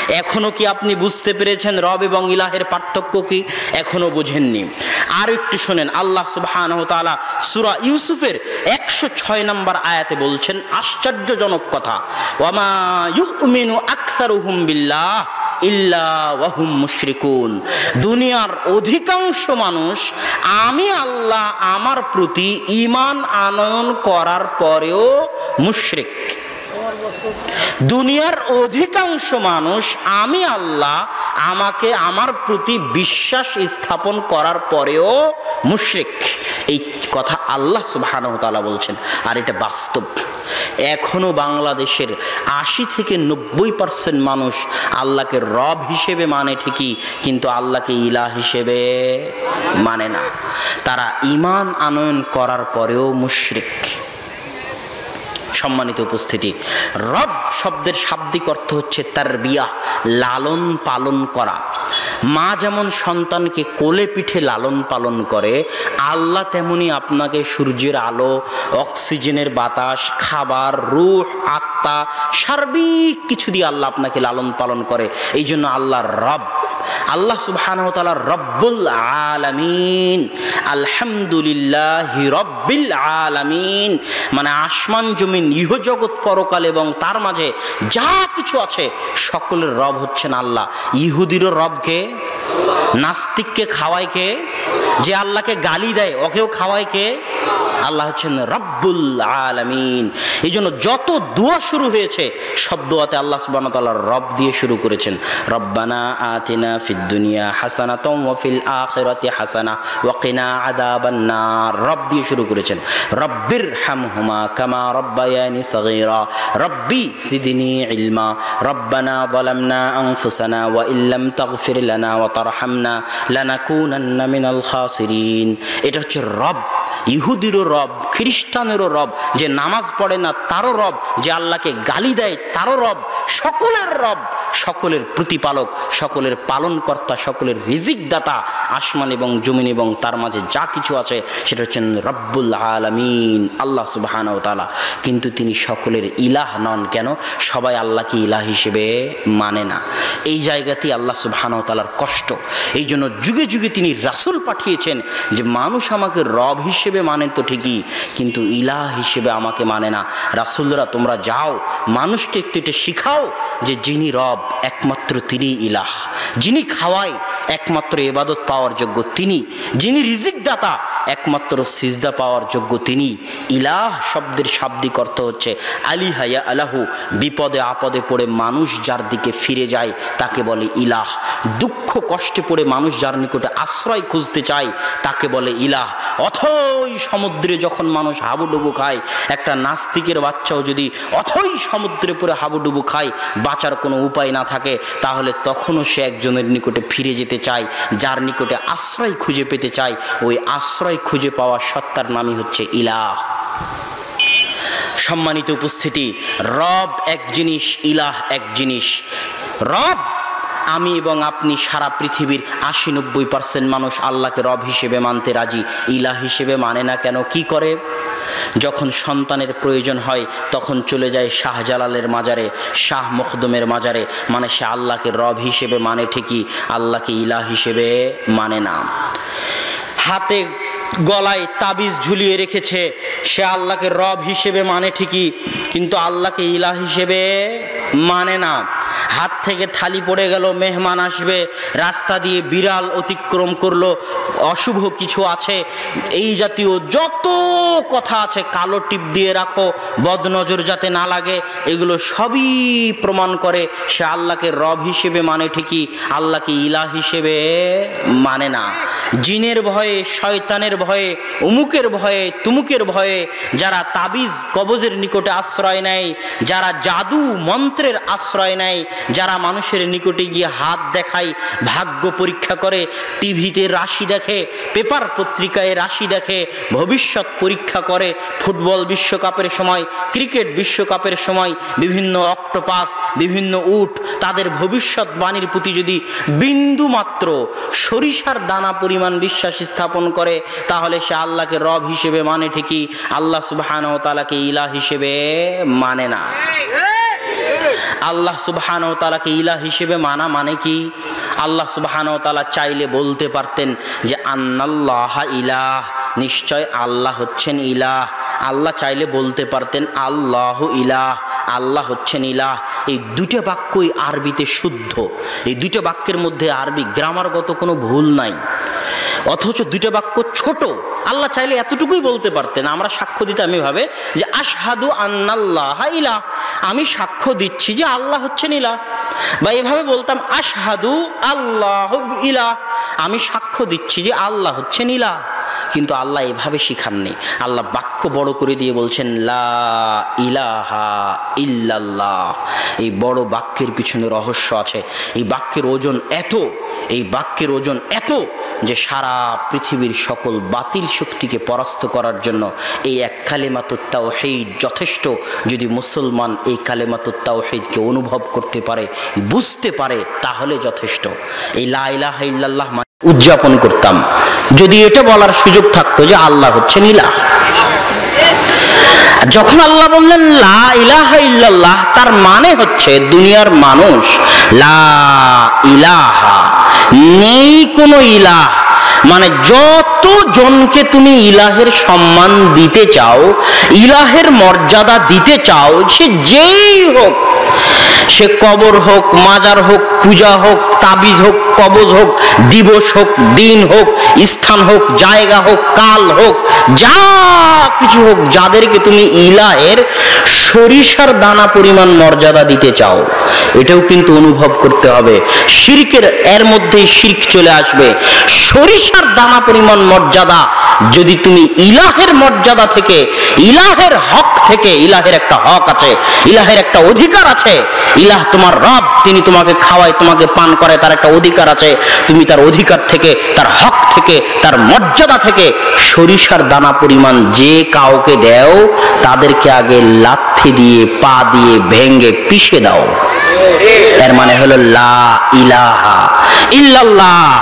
এখনও কি আপনি বুঝতে পেরেছেন রব এবং ইলাহের পার্থক্য কি? এখনও বুঝেননি। আর একটু শোনেন, আল্লাহ সুবহানাহু তাআলা সূরা ইউসুফের 106 নম্বর আয়াতে বলছেন, আশ্চর্যজনক কথা, ওয়ামা ইউমিনু আকসারুহুম বিল্লাহ ইল্লা ওয়াহুম মুশরিকুন। দুনিয়ার অধিকাংশ মানুষ, আমি আল্লাহ আমার প্রতি ঈমান আনয়ন করার পরেও মুশরিক। দুনিয়ার অধিকাংশ মানুষ, আমি আল্লাহ, আমাকে আমার প্রতি বিশ্বাস স্থাপন করার পরেও মুশরিক। এই কথা আল্লাহ সুবাহানতালা বলছেন। আর এটা বাস্তব। এখনও বাংলাদেশের আশি থেকে নব্বই পার্সেন্ট মানুষ আল্লাহকে রব হিসেবে মানে ঠিকই, কিন্তু আল্লাহকে ইলা হিসেবে মানে না। তারা ইমান আনয়ন করার পরেও মুশরিক। সম্মানিত উপস্থিতি। রব শব্দের শাব্দিক অর্থ হচ্ছে তার বিয়া লালন পালন করা। মা যেমন সন্তানকে কোলে পিঠে লালন পালন করে, আল্লাহ তেমনি আপনাকে সূর্যের আলো, অক্সিজেনের বাতাস, খাবার, রুহ, আত্মা, সার্বিক কিছু দিয়ে আল্লাহ আপনাকে লালন পালন করে। এই জন্য আল্লাহ রব, আল্লাহ তাআলা রব্বুল আলামিন, আলহামদুলিল্লাহ রব্বিল আলামিন মানে আসমান, জমিন, ইহজগৎ পরকাল এবং তার মাঝে যা কিছু আছে, সকলের রব হচ্ছেন আল্লাহ। ইহুদিরও রবকে নাস্তিককে খাওয়ায় কে? যে আল্লাহকে গালি দেয় ওকেও খাওয়ায় কে? আল্লাহ হচ্ছেন রব্বুল আলমিন। এই জন্য যত দোয়া শুরু হয়েছে, সব দোয়াতে আল্লাহ সুবাহতাল্লাহ রব দিয়ে শুরু করেছেন। রব্বানা আতিনা ফিদ্দুনিয়া হাসানা তম ওফিল আখেরাতি হাসানা ওয়াকিনা আদাবান্না রব দিয়ে শুরু করেছেন। রব্বির হাম হুমা কামা রব্বায়ানি সগীরা। রব্বি সিদিনি ইলমা। রব্বানা বলামনা অংফুসানা ওয়া ইল্লাম তাগফির লানা ওয়া তারহামনা লানাকুনান্না মিনাল খাসিরিন। এটা হচ্ছে রব। ইহুদিরও রব, খ্রিস্টানেরও রব, যে নামাজ পড়ে না তারও রব, যে আল্লাহকে গালি দেয় তারও রব, সকলের রব। সকলের প্রতিপালক, সকলের পালনকর্তা, সকলের রিজিক দাতা আসমান এবং জমিন এবং তার মাঝে যা কিছু আছে সেটা হচ্ছেন রব্বুল আলমিন, আল্লাহ সুবাহান তালা কিন্তু তিনি সকলের ইলাহ নন কেন? সবাই আল্লাহকে ইলাহ হিসেবে মানে না। এই জায়গাতেই আল্লাহ সুবাহান তালার কষ্ট। এই জন্য যুগে যুগে তিনি রাসুল পাঠিয়েছেন যে মানুষ আমাকে রব হিসেবে মানে তো ঠিকই, কিন্তু ইলাহ হিসেবে আমাকে মানে না। রাসুলরা তোমরা যাও, মানুষকে একটু শিখাও যে যিনি রব একমাত্র তিনি ইলাহ। যিনি খাওয়ায় একমাত্র এবাদত পাওয়ার যোগ্য তিনি। যিনি রিজিক দাতা একমাত্র সিজদা পাওয়ার যোগ্য তিনি। ইলাহ শব্দের শাব্দিক অর্থ হচ্ছে আলী হায়া আলাহু, বিপদে আপদে পড়ে মানুষ যার দিকে ফিরে যায়, তাকে বলে ইলাহ। দুঃখ কষ্টে পড়ে মানুষ যার নিকটে আশ্রয় খুঁজতে চায়, তাকে বলে ইলাহ। অথই সমুদ্রে যখন মানুষ হাবুডুবু খায়, একটা নাস্তিকের বাচ্চাও যদি অথই সমুদ্রে পড়ে হাবুডুবু খায়, বাঁচার কোনো উপায় না থাকে, তাহলে তখনও সে একজনের নিকটে ফিরে যেতে চায়, যার নিকটে আশ্রয় খুঁজে পেতে চায়। ওই আশ্রয় খুঁজে পাওয়া সত্তার নামই হচ্ছে ইলাহ। সম্মানিত উপস্থিতি, রব এক জিনিস, ইলাহ এক জিনিস। রব আমি এবং আপনি সারা পৃথিবীর আশি নব্বই পার্সেন্ট মানুষ আল্লাহকে রব হিসেবে মানতে রাজি ইলা হিসেবে মানে না কেন, কি করে? যখন সন্তানের প্রয়োজন হয়, তখন চলে যায় শাহজালালের মাজারে, শাহ মখদুমের মাজারে মানে সে আল্লাহকে রব হিসেবে মানে ঠিকই, আল্লাহকে ইলা হিসেবে মানে না। হাতে গলায় তাবিজ ঝুলিয়ে রেখেছে, সে আল্লাহকে রব হিসেবে মানে ঠিকই, কিন্তু আল্লাহকে ইলা হিসেবে মানে না। হাত থেকে থালি পড়ে গেল, মেহমান আসবে, রাস্তা দিয়ে বিড়াল অতিক্রম করল, অশুভ কিছু আছে, এই জাতীয় যত কথা আছে, কালো টিপ দিয়ে রাখো, বদনজর যাতে না লাগে, এগুলো সবই প্রমাণ করে, সে আল্লাহকে রব হিসেবে মানে ঠিকই, আল্লাহকে ইলা হিসেবে মানে না। জিনের ভয়ে, শয়তানের ভয়ে, উমুকের ভয়ে, তুমুকের ভয়ে, যারা তাবিজ কবজের নিকটে আশ্রয় নেয়, যারা জাদু মন্ত্রের আশ্রয় নেয় যারা মানুষের নিকটে গিয়ে হাত দেখায়, ভাগ্য পরীক্ষা করে, টিভিতে রাশি দেখে, পেপার পত্রিকায় রাশি দেখে, ভবিষ্যৎ পরীক্ষা করে, ফুটবল বিশ্বকাপের সময়, ক্রিকেট বিশ্বকাপের সময়, বিভিন্ন অক্টোপাস, বিভিন্ন উট, তাদের ভবিষ্যৎবাণীর প্রতি যদি বিন্দু মাত্র সরিষার দানা পরিমাণ বিশ্বাস স্থাপন করে, তাহলে সে আল্লাহকে রব হিসেবে মানে ঠিকই, আল্লাহ সুবাহান তালাকে ইলা হিসেবে মানে না। আল্লাহ সুবাহান তালাকে ইলা হিসেবে মানা মানে কি? আল্লাহ সুবাহান তালা চাইলে বলতে পারতেন যে, আন্নাল্লাহ ইলাহ। নিশ্চয় আল্লাহ হচ্ছেন ইলাহ। আল্লাহ চাইলে বলতে পারতেন, আল্লাহ ইলাহ। আল্লাহ হচ্ছেন ইলাহ। এই দুটো বাক্যই আরবিতে শুদ্ধ। এই দুটো বাক্যের মধ্যে আরবি গ্রামারগত কোনো ভুল নাই। অথচ দুইটা বাক্য ছোট। আল্লাহ চাইলে এতটুকুই বলতে পারতেন। আমরা সাক্ষ্য দিতাম এভাবে যে, আশহাদু আন্নাল্লাহ ইলা আমি সাক্ষ্য দিচ্ছি যে, আল্লাহ হচ্ছেন ইলা বা এভাবে বলতাম, আশহাদু আল্লাহ ইলা আমি সাক্ষ্য দিচ্ছি যে, আল্লাহ হচ্ছেন ইলা কিন্তু আল্লাহ এভাবে শিখাননি। আল্লাহ বাক্য বড় করে দিয়ে বলছেন, লা ইলাহা ইল্লাল্লাহ। এই বড় বাক্যের পিছনে রহস্য আছে। এই বাক্যের ওজন এত, এই বাক্যের ওজন এত যে সারা পৃথিবীর সকল বাতিল শক্তিকে পরাস্ত করার জন্য এই এক কালেমাতুত্তাওহিদ যথেষ্ট। যদি মুসলমান এই কালেমাতুত্তাওহিদকে অনুভব করতে পারে, বুঝতে পারে, তাহলে যথেষ্ট। এই লাইলাহ ইল্লাল্লাহ উদযাপন করতাম। যদি এটা বলার সুযোগ থাকতো যে আল্লাহ হচ্ছেন ইলাহ। যখন আল্লাহ বললেন, লা ইলাহা ইল্লাল্লাহ তার মানে হচ্ছে দুনিয়ার মানুষ। লা ইলাহা নেই কোনো ইলাহ। মানে যত জনকে তুমি ইলাহের সম্মান দিতে চাও, ইলাহের মর্যাদা দিতে চাও, সে যেই হোক, সে কবর হোক, মাজার হোক, পূজা হোক, তাবিজ হোক, কবজ হোক, দিবস হোক, দিন হোক, স্থান হোক, জায়গা হোক, কাল হোক যা কিছু হোক যাদেরকে তুমি ইলাহের সরিষার দানা পরিমাণ মর্যাদা দিতে চাও, এটাও কিন্তু অনুভব করতে হবে। শিরকের এর মধ্যেই শির্ক চলে আসবে। সরিষার দানা পরিমাণ মর্যাদা যদি তুমি ইলাহের মর্যাদা থেকে, ইলাহের হক থেকে, ইলাহের একটা হক আছে, ইলাহের একটা অধিকার আছে, ইলাহ তোমার রব, তিনি তোমাকে খাওয়ায়, তোমাকে পান করে, তার একটা অধিকার আছে, তুমি তার অধিকার থেকে, তার হক থেকে, তার মর্যাদা থেকে সরিষার দানা পরিমাণ যে কাউকে দেও, তাদেরকে আগে লাথি দিয়ে, পা দিয়ে ভেঙ্গে পিষে দাও। এর মানে হলো লা ইলাহা ইল্লাল্লাহ।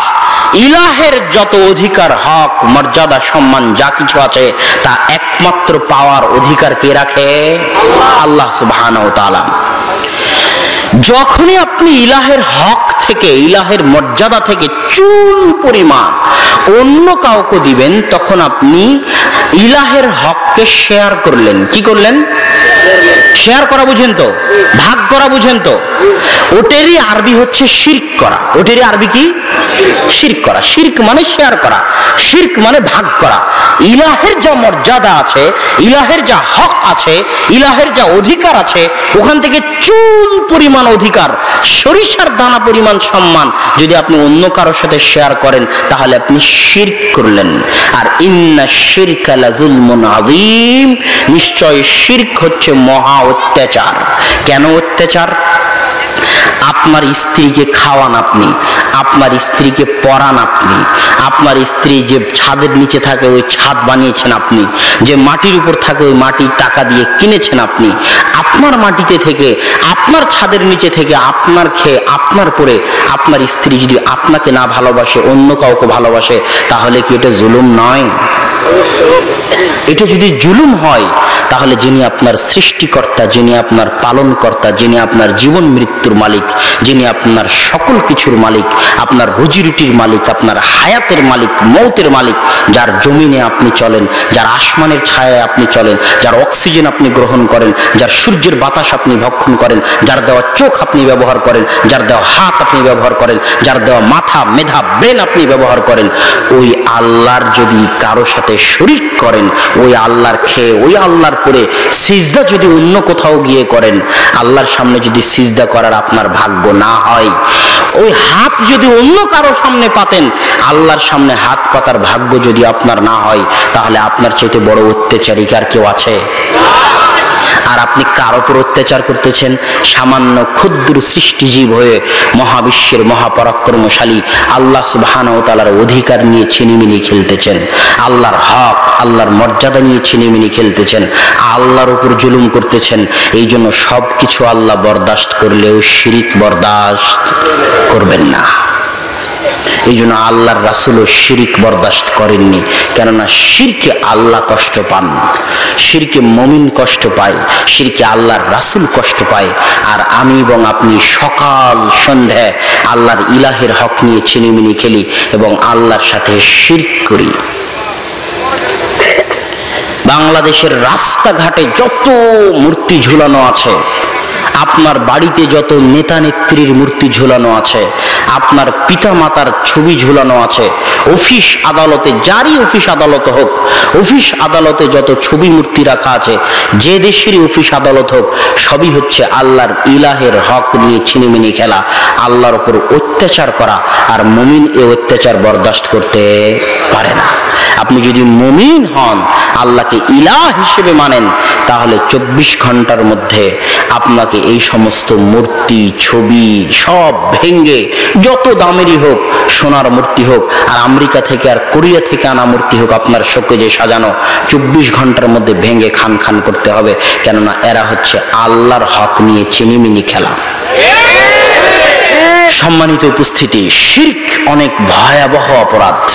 ইলাহের যত অধিকার, হক, মর্যাদা, সম্মান, যা কিছু আছে, তা একমাত্র পাওয়ার অধিকার কে রাখে? আল্লাহ সুবহানাহু তাআলা। যখনই আপনি ইলাহের হক থেকে, ইলাহের মর্যাদা থেকে চুল পরিমাণ অন্য কাউকে দিবেন, তখন আপনি ইলাহের হককে শেয়ার করলেন। কি করলেন? শেয়ার করা বুঝেন তো? ভাগ করা বুঝেন তো? ওটেরই আরবি হচ্ছে শির্ক করা। ওটেরই আরবি কি? শির্ক করা। শির্ক মানে শেয়ার করা। শির্ক মানে ভাগ করা। ইলাহের যা মর্যাদা আছে, ইলাহের যা হক আছে, ইলাহের যা অধিকার আছে, ওখান থেকে চুল পরিমাণ অধিকার, সরিষার দানা পরিমাণ সম্মান যদি আপনি অন্য কারোর সাথে শেয়ার করেন, তাহলে আপনি শির্ক করলেন। আর ইন্না শিরক লাজুলমুন আজিম নিশ্চয় শির্ক হচ্ছে মহা অত্যাচার। কেন অত্যাচার? আপনার স্ত্রীকে খাওয়ান আপনি, আপনার স্ত্রীকে পরান আপনি, আপনার স্ত্রী যে ছাদের নিচে থাকে ওই ছাদ বানিয়েছেন আপনি, যে মাটির উপর থাকে ওই মাটি টাকা দিয়ে কিনেছেন আপনি, আপনার মাটিতে থেকে, আপনার ছাদের নিচে থেকে আপনার খেয়ে, আপনার পরে আপনার স্ত্রী যদি আপনাকে না ভালোবাসে, অন্য কাউকে ভালোবাসে, তাহলে কি এটা জুলুম নয়? এটা যদি জুলুম হয় তাহলে যিনি আপনার সৃষ্টিকর্তা, যিনি আপনার পালনকর্তা, যিনি আপনার জীবন মৃত্যুর মালিক, যিনি আপনার সকল কিছুর মালিক, আপনার রুজি রুটির মালিক, আপনার হায়াতের মালিক, মৌতের মালিক, যার জমিনে আপনি চলেন, যার আসমানের ছায়ায় আপনি চলেন, যার অক্সিজেন আপনি গ্রহণ করেন, যার সূর্যের বাতাস আপনি ভক্ষণ করেন, যার দেওয়া চোখ আপনি ব্যবহার করেন, যার দেওয়া হাত আপনি ব্যবহার করেন, যার দেওয়া মাথা, মেধা, ব্রেন আপনি ব্যবহার করেন, ওই আল্লাহর যদি কারও সাথে শরিক করেন, ওই আল্লাহর খেয়ে, ওই আল্লাহর পরে সিজদা যদি অন্য কোথাও গিয়ে করেন, আল্লাহর সামনে যদি সিজদা করার আপনার ভাগ্য না হয়, ওই হাত যদি অন্য কারও সামনে পাতেন, আল্লাহর সামনে হাত পাতার ভাগ্য যদি আপনার না হয়, তাহলে আপনার চাইতে বড় অত্যাচারিকার কেউ আছে? আর আপনি কার ওপর অত্যাচার করতেছেন, সামান্য ক্ষুদ্র সৃষ্টিজীব হয়ে মহাবিশ্বের মহাপরাক্রমশালী আল্লাহ সুবাহান ও তালার অধিকার নিয়ে ছিনিমিনি খেলতেছেন, আল্লাহর হক, আল্লাহর মর্যাদা নিয়ে ছিনিমিনি খেলতেছেন, আল্লাহর উপর জুলুম করতেছেন এই জন্য সব কিছু আল্লাহ বরদাস্ত করলেও শিরিক বরদাস্ত করবেন না। এই জন্য আল্লাহর রাসুলও শিরিক বরদাস্ত করেননি। কেননা শিরকে আল্লাহ কষ্ট পান, শিরকে মমিন কষ্ট পায়, শিরকে আল্লাহর রাসুল কষ্ট পায়। আর আমি এবং আপনি সকাল সন্ধ্যায় আল্লাহর ইলাহের হক নিয়ে ছিনিমিনি খেলি এবং আল্লাহর সাথে শিরক করি। বাংলাদেশের রাস্তাঘাটে যত মূর্তি ঝুলানো আছে আপনার বাড়িতে যত নেতা নেত্রীর মূর্তি ঝুলানো আছে, আপনার পিতা মাতার ছবি ঝুলানো আছে, অফিস আদালতে, যারই অফিস আদালত হোক, অফিস আদালতে যত ছবি মূর্তি রাখা আছে, যে দেশেরই অফিস আদালত হোক, সবই হচ্ছে আল্লাহর ইলাহের হক নিয়ে ছিনিমিনি খেলা, আল্লাহর উপর অত্যাচার করা, আর মুমিন এ অত্যাচার বরদাস্ত করতে পারে না। আপনি যদি মুমিন হন, আল্লাহকে ইলাহ হিসেবে মানেন, তাহলে চব্বিশ ঘণ্টার মধ্যে আপনাকে এই সমস্ত মূর্তি, ছবি সব ভেঙ্গে যত দামেরই হোক, সোনার মূর্তি হোক, আর আমেরিকা থেকে আর কোরিয়া থেকে আনা মূর্তি হোক, আপনার শোকে যে সাজানো, চব্বিশ ঘণ্টার মধ্যে ভেঙ্গে খান খান করতে হবে। কেননা এরা হচ্ছে আল্লাহর হক নিয়ে চিনিমিনি খেলা। সম্মানিত উপস্থিতি, শির্ক অনেক ভয়াবহ অপরাধ।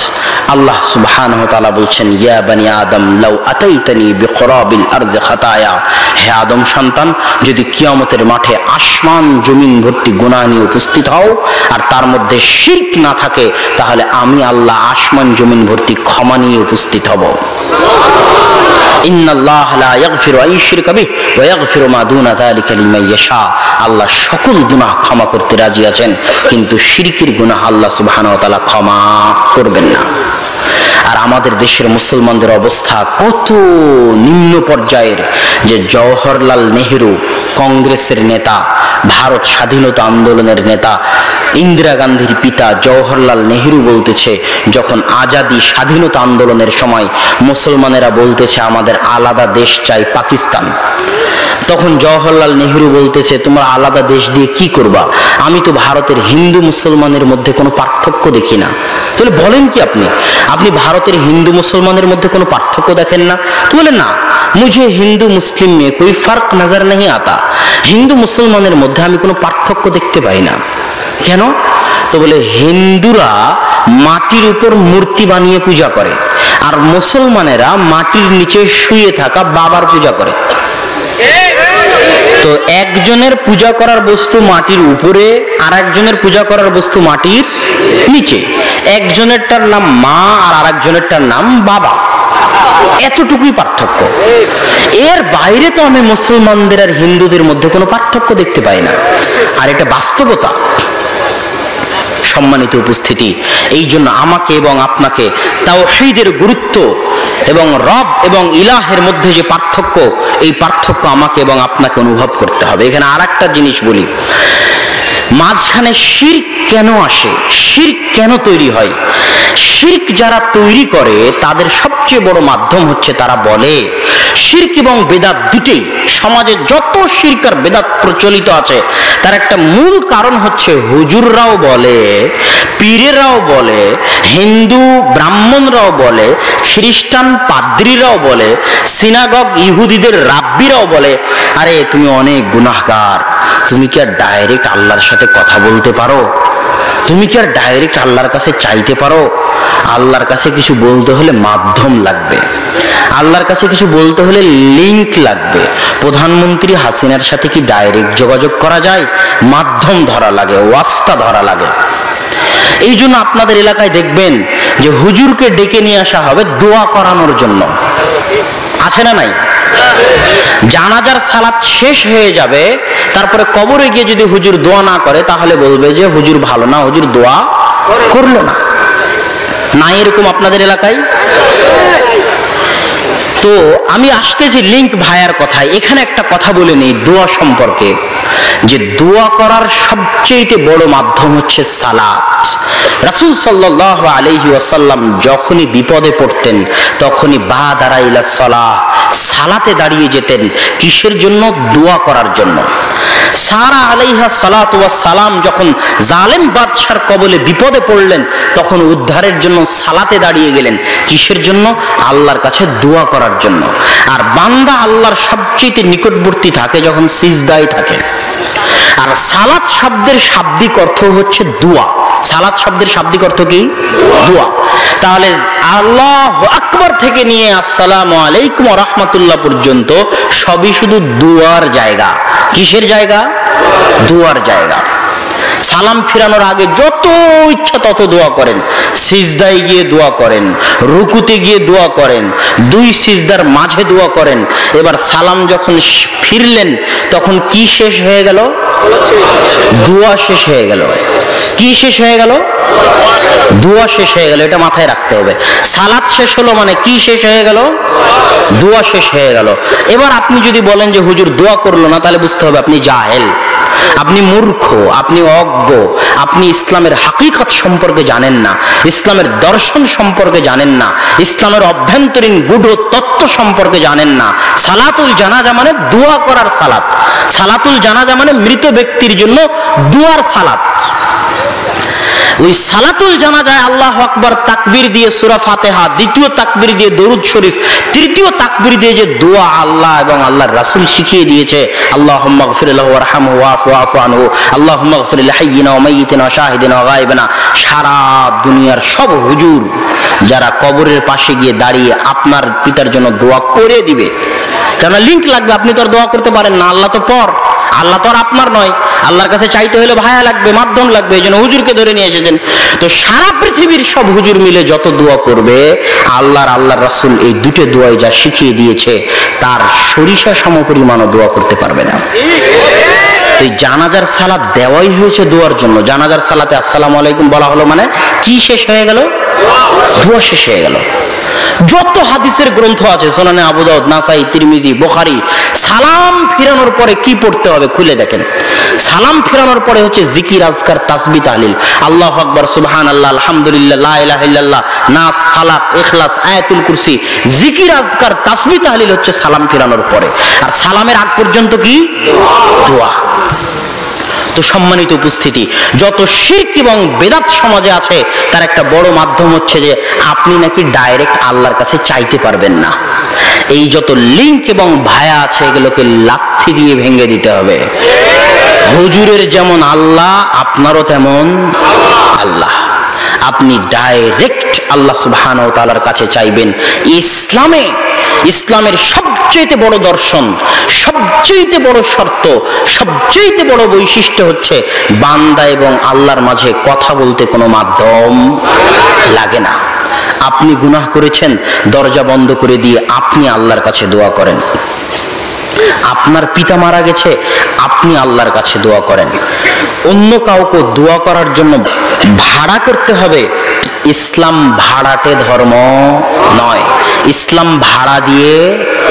আল্লাহ সুবহানাহু ওয়া তাআলা বলছেন, ইয়া বানি আদম, লাউ আতাইতানি বিকরাবিল আরজি খাতায়া। হে আদম সন্তান, যদি কিয়ামতের মাঠে আসমান জমিন ভর্তি গুনাহ নিয়ে উপস্থিত হও, আর তার মধ্যে শির্ক না থাকে, তাহলে আমি আল্লাহ আসমান জমিন ভর্তি ক্ষমা নিয়ে উপস্থিত হব। ইন্নাল্লাহ লা ইয়াগফিরু আন ইউশরিকা বিহি। ওয়া ইয়াগফিরু মা দুনা যালিকা লিমান ইয়াশা। আল্লাহ সকল গুনাহ ক্ষমা করতে রাজি আছেন, কিন্তু শিরকের গুনাহ আল্লাহ সুবহানাহু ওয়া ক্ষমা করবেন না। আর আমাদের দেশের মুসলমানদের অবস্থা কত নিম্ন পর্যায়ের যে জওহরলাল নেহেরু কংগ্রেসের নেতা ভারত স্বাধীনতা আন্দোলনের নেতা ইন্দিরা গান্ধীর পিতা জওহরলাল নেহেরু বলতেছে, যখন আজাদি স্বাধীনতা আন্দোলনের সময় মুসলমানেরা বলতেছে, আমাদের আলাদা দেশ চাই পাকিস্তান। তখন জওহরলাল নেহেরু বলতেছে, তোমরা আলাদা দেশ দিয়ে কি করবা? আমি তো ভারতের হিন্দু মুসলমানের মধ্যে কোনো পার্থক্য দেখি না। তাহলে বলেন কি আপনি? আপনি ভারতের হিন্দু মুসলমানের মধ্যে কোনো পার্থক্য দেখেন না? তো বলে না, মুঝে হিন্দু মুসলিম মে কোই ফার্ক নজর नहीं আতা? হিন্দু মুসলমানের মধ্যে আমি কোনো পার্থক্য দেখতে পাই না। কেন? তো বলে হিন্দুরা মাটির উপর মূর্তি বানিয়ে পূজা করে, আর মুসলমানেরা মাটির নিচে শুয়ে থাকা বাবার পূজা করে। তো একজনের পূজা করার বস্তু মাটির উপরে আর একজনের পূজা করার বস্তু মাটির নিচে। একজনেরটার নাম মা, আর আরেকজনেরটার নাম বাবা। এতটুকুই পার্থক্য। এর বাইরে তো আমি মুসলমানদের আর হিন্দুদের মধ্যে কোনো পার্থক্য দেখতে পাই না। আর এটা বাস্তবতা। সম্মানিত উপস্থিতি, এই জন্য আমাকে এবং আপনাকে তাও সেইদের গুরুত্ব এবং রব এবং ইলাহের মধ্যে যে পার্থক্য, এই পার্থক্য আমাকে এবং আপনাকে অনুভব করতে হবে। এখানে আর একটা জিনিস বলি। মাঝখানে শির্ক কেন আসে? শির্ক কেন তৈরি হয়? শির্ক যারা তৈরি করে, তাদের সবচেয়ে বড় মাধ্যম হচ্ছে তারা বলে, শির্ক এবং বেদাত দুটেই সমাজে যত শির্ক আর বেদাত প্রচলিত আছে, তার একটা মূল কারণ হচ্ছে হুজুররাও বলে, পীরেরাও বলে, হিন্দু, ব্রাহ্মণরাও বলে, খ্রিস্টান পাদ্রীরাও বলে, সিনাগগ ইহুদিদের রাব্বিরাও বলে, আরে তুমি অনেক গুনাহগার, তুমি কি আর ডাইরেক্ট আল্লাহর সাথে কথা বলতে পারো? তুমি কি আর ডাইরেক্ট আল্লাহর কাছে চাইতে পারো? আল্লাহর কাছে কিছু বলতে হলে মাধ্যম লাগবে। আল্লাহর কাছে কিছু বলতে হলে লিংক লাগবে। প্রধানমন্ত্রী হাসিনার সাথে কি ডাইরেক্ট যোগাযোগ করা যায়? মাধ্যম ধরা লাগে, ওয়াস্তা ধরা লাগে। এই জন্য আপনাদের এলাকায় দেখবেন যে হুজুরকে ডেকে নিয়ে আসা হবে দোয়া করানোর জন্য। আছে না নাই? জানাজার সালাত শেষ হয়ে যাবে, তারপরে কবরে গিয়ে যদি হুজুর দোয়া না করে, তাহলে বলবে যে হুজুর ভালো না, হুজুর দোয়া করল না। না এরকম আপনাদের এলাকায়? তো আমি আসতেছি লিঙ্ক ভাইয়ার কথায়। এখানে একটা কথা বলে নেই, দোয়া সম্পর্কে। যে দোয়া করার সবচেয়ে বড় মাধ্যম হচ্ছে সালাত। রাসুল সাল্লাহ আলহি ওয়াসাল্লাম যখনই বিপদে পড়তেন, তখনই বা দাঁড়াইলা সালাহ, সালাতে দাঁড়িয়ে যেতেন কিসের জন্য? দোয়া করার জন্য। সারা আলাইহা সালাত সালাম যখন জালেম বাদশার কবলে বিপদে পড়লেন, তখন উদ্ধারের জন্য সালাতে দাঁড়িয়ে গেলেন। কিসের জন্য? আল্লাহর কাছে দোয়া করার জন্য। আর বান্দা আল্লাহর সবচেয়ে নিকটবর্তী থাকে যখন সিজদায় থাকে। আর সালাত শব্দের শাব্দিক অর্থ হচ্ছে দোয়া। সালাত শব্দের শাব্দিক অর্থ কি? দোয়া। তাহলে আল্লাহ আকবর থেকে নিয়ে আসসালাম আলাইকুম রহমতুল্লাহ পর্যন্ত সবই শুধু দুয়ার জায়গা। কিসের জায়গা? দুয়ার জায়গা। সালাম ফিরানোর আগে যত ইচ্ছা তত দোয়া করেন। সিজদায় গিয়ে দোয়া করেন, রুকুতে গিয়ে দোয়া করেন, দুই সিজদার মাঝে দোয়া করেন। এবার সালাম যখন ফিরলেন, তখন কি শেষ হয়ে গেল? দোয়া শেষ হয়ে গেল। কি শেষ হয়ে গেল? দোয়া শেষ হয়ে গেল, এটা মাথায় রাখতে হবে। সালাদ শেষ হলো মানে কি শেষ হয়ে গেল? দোয়া শেষ হয়ে গেল। এবার আপনি যদি বলেন যে হুজুর দোয়া করল না, তাহলে বুঝতে হবে আপনি জাহেল। আপনি মূর্খ, আপনি অজ্ঞ, আপনি ইসলামের হাকিকত সম্পর্কে জানেন না, ইসলামের দর্শন সম্পর্কে জানেন না, ইসলামের অভ্যন্তরীণ গুঢ় তত্ত্ব সম্পর্কে জানেন না। সালাতুল জানাজা মানে দোয়া করার সালাত। সালাতুল জানাজা মানে মৃত ব্যক্তির জন্য দুয়ার সালাত। ওই সালাতুল জানা যায় আল্লাহ আকবর তাকবির দিয়ে সুরা ফাতেহা, দ্বিতীয় তাকবির দিয়ে দরুদ শরীফ, তৃতীয় তাকবির দিয়ে যে দোয়া আল্লাহ এবং আল্লাহর রাসুল শিখিয়ে দিয়েছে আল্লাহ রাহাম আনহু আল্লাহ শাহিদিনা গায়বিনা, সারা দুনিয়ার সব হুজুর যারা কবরের পাশে গিয়ে দাঁড়িয়ে আপনার পিতার জন্য দোয়া করে দিবে। কেন লিঙ্ক লাগবে, আপনি তো আর দোয়া করতে পারেন না, আল্লাহ তো পর। আল্লাহ তো আর আপনার নয়। আল্লাহর কাছে চাইতে হলে ভায়া লাগবে, মাধ্যম লাগবে, এই জন্য হুজুরকে ধরে নিয়ে এসেছেন। তো সারা পৃথিবীর সব হুজুর মিলে যত দোয়া করবে আল্লাহর আল্লাহর রাসুল এই দুটো দোয়াই যা শিখিয়ে দিয়েছে, তার সরিষা সমপরিমাণও দোয়া করতে পারবে না। এই জানাজার সালাত দেওয়াই হয়েছে দোয়ার জন্য। জানাজার সালাতে আসসালামু আলাইকুম বলা হলো মানে কি শেষ হয়ে গেল? দোয়া শেষ হয়ে গেল। যত হাদিসের গ্রন্থ আছে, সোনানে আবুদাউদ নাসাই, তিরমিজি, বোখারি, সালাম ফিরানোর পরে কি পড়তে হবে খুলে দেখেন। সালাম ফিরানোর পরে হচ্ছে জিকির, আজকার, তাসবি, তাহলিল। আল্লাহ আকবর সুবহান আল্লাহ আলহামদুলিল্লাহ ইল্লাল্লাহ, নাস, ফালাক, ইখলাস, আয়াতুল কুরসি, জিকির, আজকার, তাসবি, তাহলিল হচ্ছে সালাম ফিরানোর পরে। আর সালামের আগ পর্যন্ত কি? দোয়া। তো সম্মানিত উপস্থিতি, যত শির্ক এবং বেদাত সমাজে আছে, তার একটা বড় মাধ্যম হচ্ছে যে আপনি নাকি ডাইরেক্ট আল্লাহর কাছে চাইতে পারবেন না। এই যত লিঙ্ক এবং ভায়া আছে, এগুলোকে লাথি দিয়ে ভেঙে দিতে হবে। হুজুরের যেমন আল্লাহ, আপনারও তেমন আল্লাহ। আপনি ডাইরেক্ট আল্লাহ সুবহান ও তালার কাছে চাইবেন। ইসলামে ইসলামের সবচেয়ে বড় দর্শন সবচেয়ে বড় শর্ত সবচেয়ে বড় বৈশিষ্ট্য হচ্ছে বান্দা এবং আল্লাহর মাঝে কথা বলতে কোনো মাধ্যম লাগে না। আপনি গুনাহ করেছেন, দরজা বন্ধ করে দিয়ে আপনি আল্লাহর কাছে দোয়া করেন। আপনার পিতা মারা গেছে, আপনি আল্লাহর কাছে দোয়া করেন। অন্য কাউকে দোয়া করার জন্য ভাড়া করতে হবে ইসলাম ভাড়াটে ধর্ম নয়। ইসলাম ভাড়া দিয়ে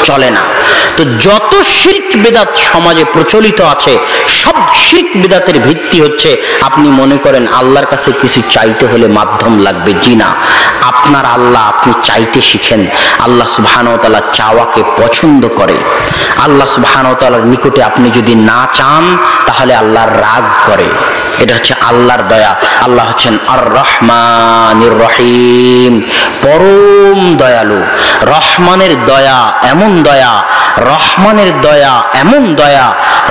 চলে না। তো যত শির্ক বেদাত সমাজে প্রচলিত আছে, সব শির্ক বেদাতের ভিত্তি হচ্ছে আপনি মনে করেন আল্লাহর কাছে কিছু চাইতে হলে মাধ্যম লাগবে, জি না। আপনার আল্লাহ আপনি চাইতে শিখেন। আল্লাহ সুবহানতালা চাওয়াকে পছন্দ করে। আল্লাহ সুবহানতালার নিকটে আপনি যদি না চান, তাহলে আল্লাহর রাগ করে। এটা হচ্ছে আল্লাহর দয়া। আল্লাহ হচ্ছেন আর রহমানির রহিম। পরম দয়ালু। রহমানের দয়া এমন দয়া, রহমানের দয়া এমন দয়া,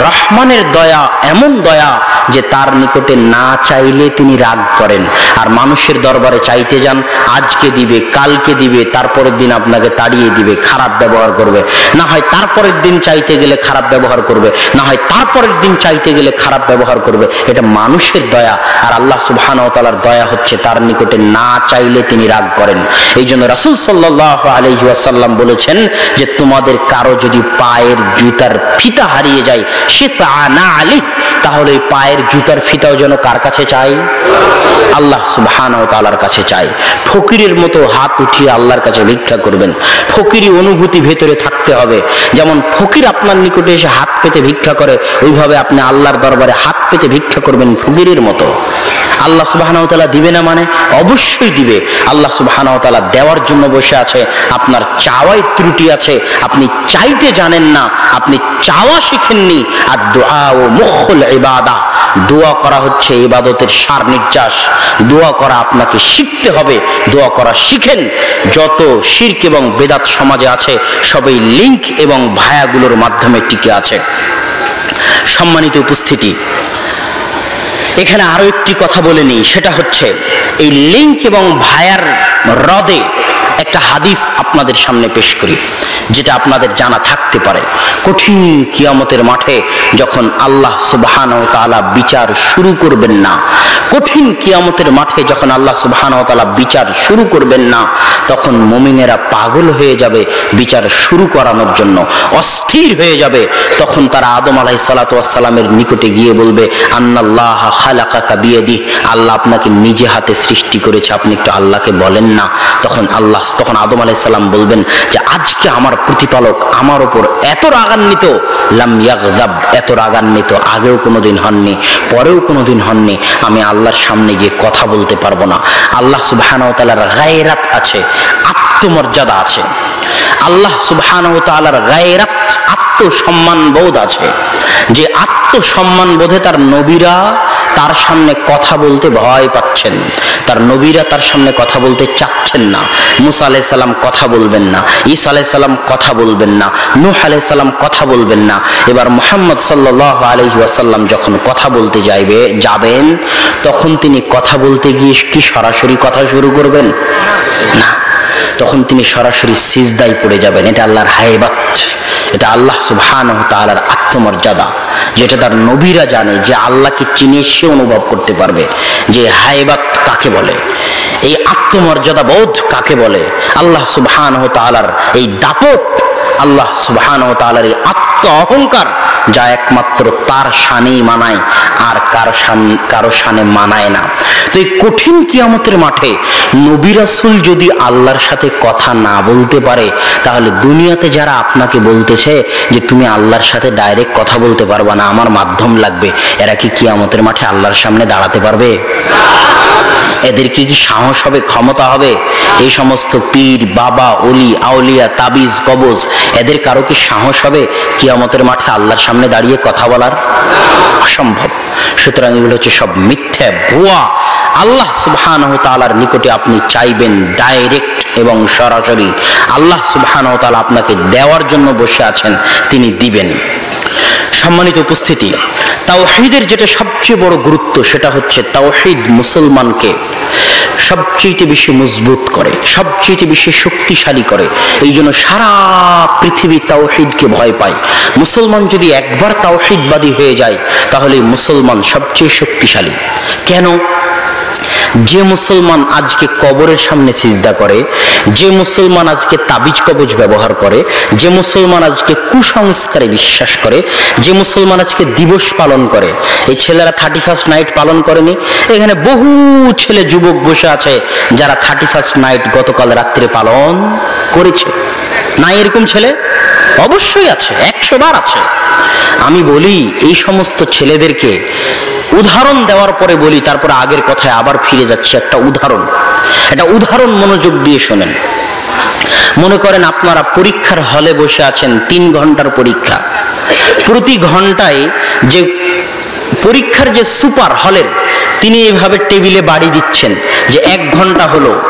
রহমানের দয়া এমন দয়া যে তার নিকটে না চাইলে তিনি রাগ করেন। আর মানুষের দরবারে চাইতে যান, আজকে দিবে, কালকে দিবে, তারপরের দিন আপনাকে তাড়িয়ে দিবে, খারাপ ব্যবহার করবে। না হয় তারপরের দিন চাইতে গেলে খারাপ ব্যবহার করবে, না হয় তারপরের দিন চাইতে গেলে খারাপ ব্যবহার করবে। এটা মানুষের দয়া, আর আল্লাহ সুবহান তালার দয়া হচ্ছে তার নিকটে না চাইলে তিনি রাগ করেন। এই জন্য রাসুল সাল্লাহ আলহিহাসাল্লাম বলেছেন যে তোমাদের কারও যদি পায়ের জুতার ফিতা হারিয়ে যায়, সে না আলি তাহলে পায়ের জুতার ফিতাও যেন কার কাছে চাই আল্লাহ সুবহান তালার কাছে চাই ফকিরের মতো হাত উঠিয়ে আল্লাহর কাছে ভিক্ষা করবেন। ফকিরি অনুভূতি ভেতরে থাকতে হবে। যেমন ফকির আপনার নিকটে এসে হাত পেতে ভিক্ষা করে, ওইভাবে আপনি আল্লাহর দরবারে হাত পেতে ভিক্ষা করবেন ফকিরের মতো। আল্লাহ সুবাহানাওতালা দিবে না মানে? অবশ্যই দিবে। আল্লাহ সুবাহানাওতালা দেওয়ার জন্য বসে আছে। আপনার চাওয়ায় ত্রুটি আছে। আপনি চাইতে জানেন না, আপনি চাওয়া শিখেননি। আর দোয়া ও মুখল ইবাদা, দোয়া করা হচ্ছে ইবাদতের সার নির্যাস। দোয়া করা আপনাকে শিখতে হবে, দোয়া করা শিখেন। যত শির্ক এবং বেদাত সমাজে আছে, সবই লিঙ্ক এবং ভায়াগুলোর মাধ্যমে টিকে আছে। সম্মানিত উপস্থিতি, এখানে আরও একটি কথা বলে নিই, সেটা হচ্ছে, এই লিঙ্ক এবং ভায়ার হ্রদে একটা হাদিস আপনাদের সামনে পেশ করি। যেটা আপনাদের জানা থাকতে পারে। কঠিন কিয়ামতের মাঠে যখন আল্লাহ সুবহান ও তালা বিচার শুরু করবেন না, কঠিন কিয়ামতের মাঠে যখন আল্লাহ সুবহান ও তালা বিচার শুরু করবেন না, তখন মমিনেরা পাগল হয়ে যাবে বিচার শুরু করানোর জন্য, অস্থির হয়ে যাবে। তখন তারা আদম আলাহি সালাতামের নিকটে গিয়ে বলবে, আন্নাল্লাহ খালাকা বিয়ে দি আল্লাহ আপনাকে নিজে হাতে সৃষ্টি করেছে, আপনি একটু আল্লাহকে বলেন না। তখন আল্লাহ, তখন আদম আলাইসাল্লাম বলবেন যে, আজকে আমার প্রতিপালক আমার ওপর এত রাগান্বিত, লাম ইয়াগদাব, এত রাগান্বিত, আগেও কোনোদিন হননি, পরেও কোনোদিন হননি, আমি আল্লাহর সামনে গিয়ে কথা বলতে পারব না। আল্লাহ সুবহানাহু তাআলার গায়রাত আছে, আত্মমর্যাদা আছে। আল্লাহ সুবহানাহু তাআলার গায়রাত আত্মসম্মান বোধ আছে। যে আত্মসম্মান বোধে তার নবীরা তার সামনে কথা বলতে ভয় পাচ্ছেন। তার নবীরা তার সামনে কথা বলতে চাচ্ছেন না। মুসা আলাই সাল্লাম কথা বলবেন না। ঈসা আলাই সাল্লাম কথা বলবেন না। নুহ আলাই সাল্লাম কথা বলবেন না। এবার মোহাম্মদ সাল্লাহ আলহি আসাল্লাম যখন কথা বলতে যাইবে, যাবেন, তখন তিনি কথা বলতে গিয়ে কি সরাসরি কথা শুরু করবেন? না। তখন তিনি সরাসরি সিজদাই পড়ে যাবেন। এটা আল্লাহর হাইবাত এটা আল্লাহ সুবহান তালার আত্মমর্যাদা, যেটা তার নবীরা জানে যে আল্লাহকে চিনে সে অনুভব করতে পারবে, যে হায়বাত কাকে বলে? এই আত্মমর্যাদা বোধ কাকে বলে? আল্লাহ সুবহান তালার এই দাপট, আল্লাহ সুবহান তালার এই আত্ম অহংকার যা একমাত্র তার শানেই মানায়, আর কারও শান, কারও শানে মানায় না। তো এই কঠিন কিয়ামতের মাঠে নবী রাসুল যদি আল্লাহর সাথে কথা না বলতে পারে, তাহলে দুনিয়াতে যারা আপনাকে বলতেছে যে তুমি আল্লাহর সাথে ডাইরেক্ট কথা বলতে পারবা না, আমার মাধ্যম লাগবে। এরা কি কিয়ামতের মাঠে আল্লাহর সামনে দাঁড়াতে পারবে? এদের কি কি সাহস হবে, ক্ষমতা হবে? এই সমস্ত পীর, বাবা অলি আউলিয়া, তাবিজ, কবজ, এদের কারও কি সাহস হবে? কিয়ামতের মাঠে আল্লাহর সামনে দাঁড়িয়ে কথা বলার অসম্ভব। সুতরাং এগুলো হচ্ছে সব মিথ্যা ভুয়া। আল্লাহ সুবহান তালার নিকটে আপনি চাইবেন ডাইরেক্ট এবং সরাসরি। আল্লাহ সুবহান তালা আপনাকে দেওয়ার জন্য বসে আছেন, তিনি দিবেন। সম্মানিত উপস্থিতি, তাওহিদের যেটা সবচেয়ে বড় গুরুত্ব সেটা হচ্ছে তাওহিদ মুসলমানকে সবচেয়ে বেশি মজবুত করে সবচেয়ে বেশি শক্তিশালী করে। এই জন্য সারা পৃথিবী তাওহিদকে ভয় পায়। মুসলমান যদি একবার তাওহিদবাদী হয়ে যায়, তাহলে মুসলমান সবচেয়ে শক্তিশালী। কেন? যে মুসলমান আজকে কবরের সামনে সিজদা করে, যে মুসলমান আজকে তাবিজ কবজ ব্যবহার করে, যে মুসলমান আজকে কুসংস্কারে বিশ্বাস করে, যে মুসলমান আজকে দিবস পালন করে, এই ছেলেরা থার্টি ফার্স্ট নাইট পালন করেনি। এখানে বহু ছেলে যুবক বসে আছে যারা থার্টি ফার্স্ট নাইট গতকাল রাত্রে পালন করেছে। না এরকম ছেলে? অবশ্যই আছে, একশো বার আছে। আমি বলি, এই সমস্ত ছেলেদেরকে উদাহরণ দেওয়ার পরে বলি, তারপর আগের কথায় আবার ফিরে যাচ্ছে, একটা উদাহরণ। একটা উদাহরণ মনোযোগ দিয়ে শোনেন। মনে করেন আপনারা পরীক্ষার হলে বসে আছেন, তিন ঘণ্টার পরীক্ষা। প্রতি ঘন্টায় যে পরীক্ষার যে সুপার হলের, তিনি এইভাবে টেবিলে বাড়ি দিচ্ছেন যে এক ঘণ্টা হলো।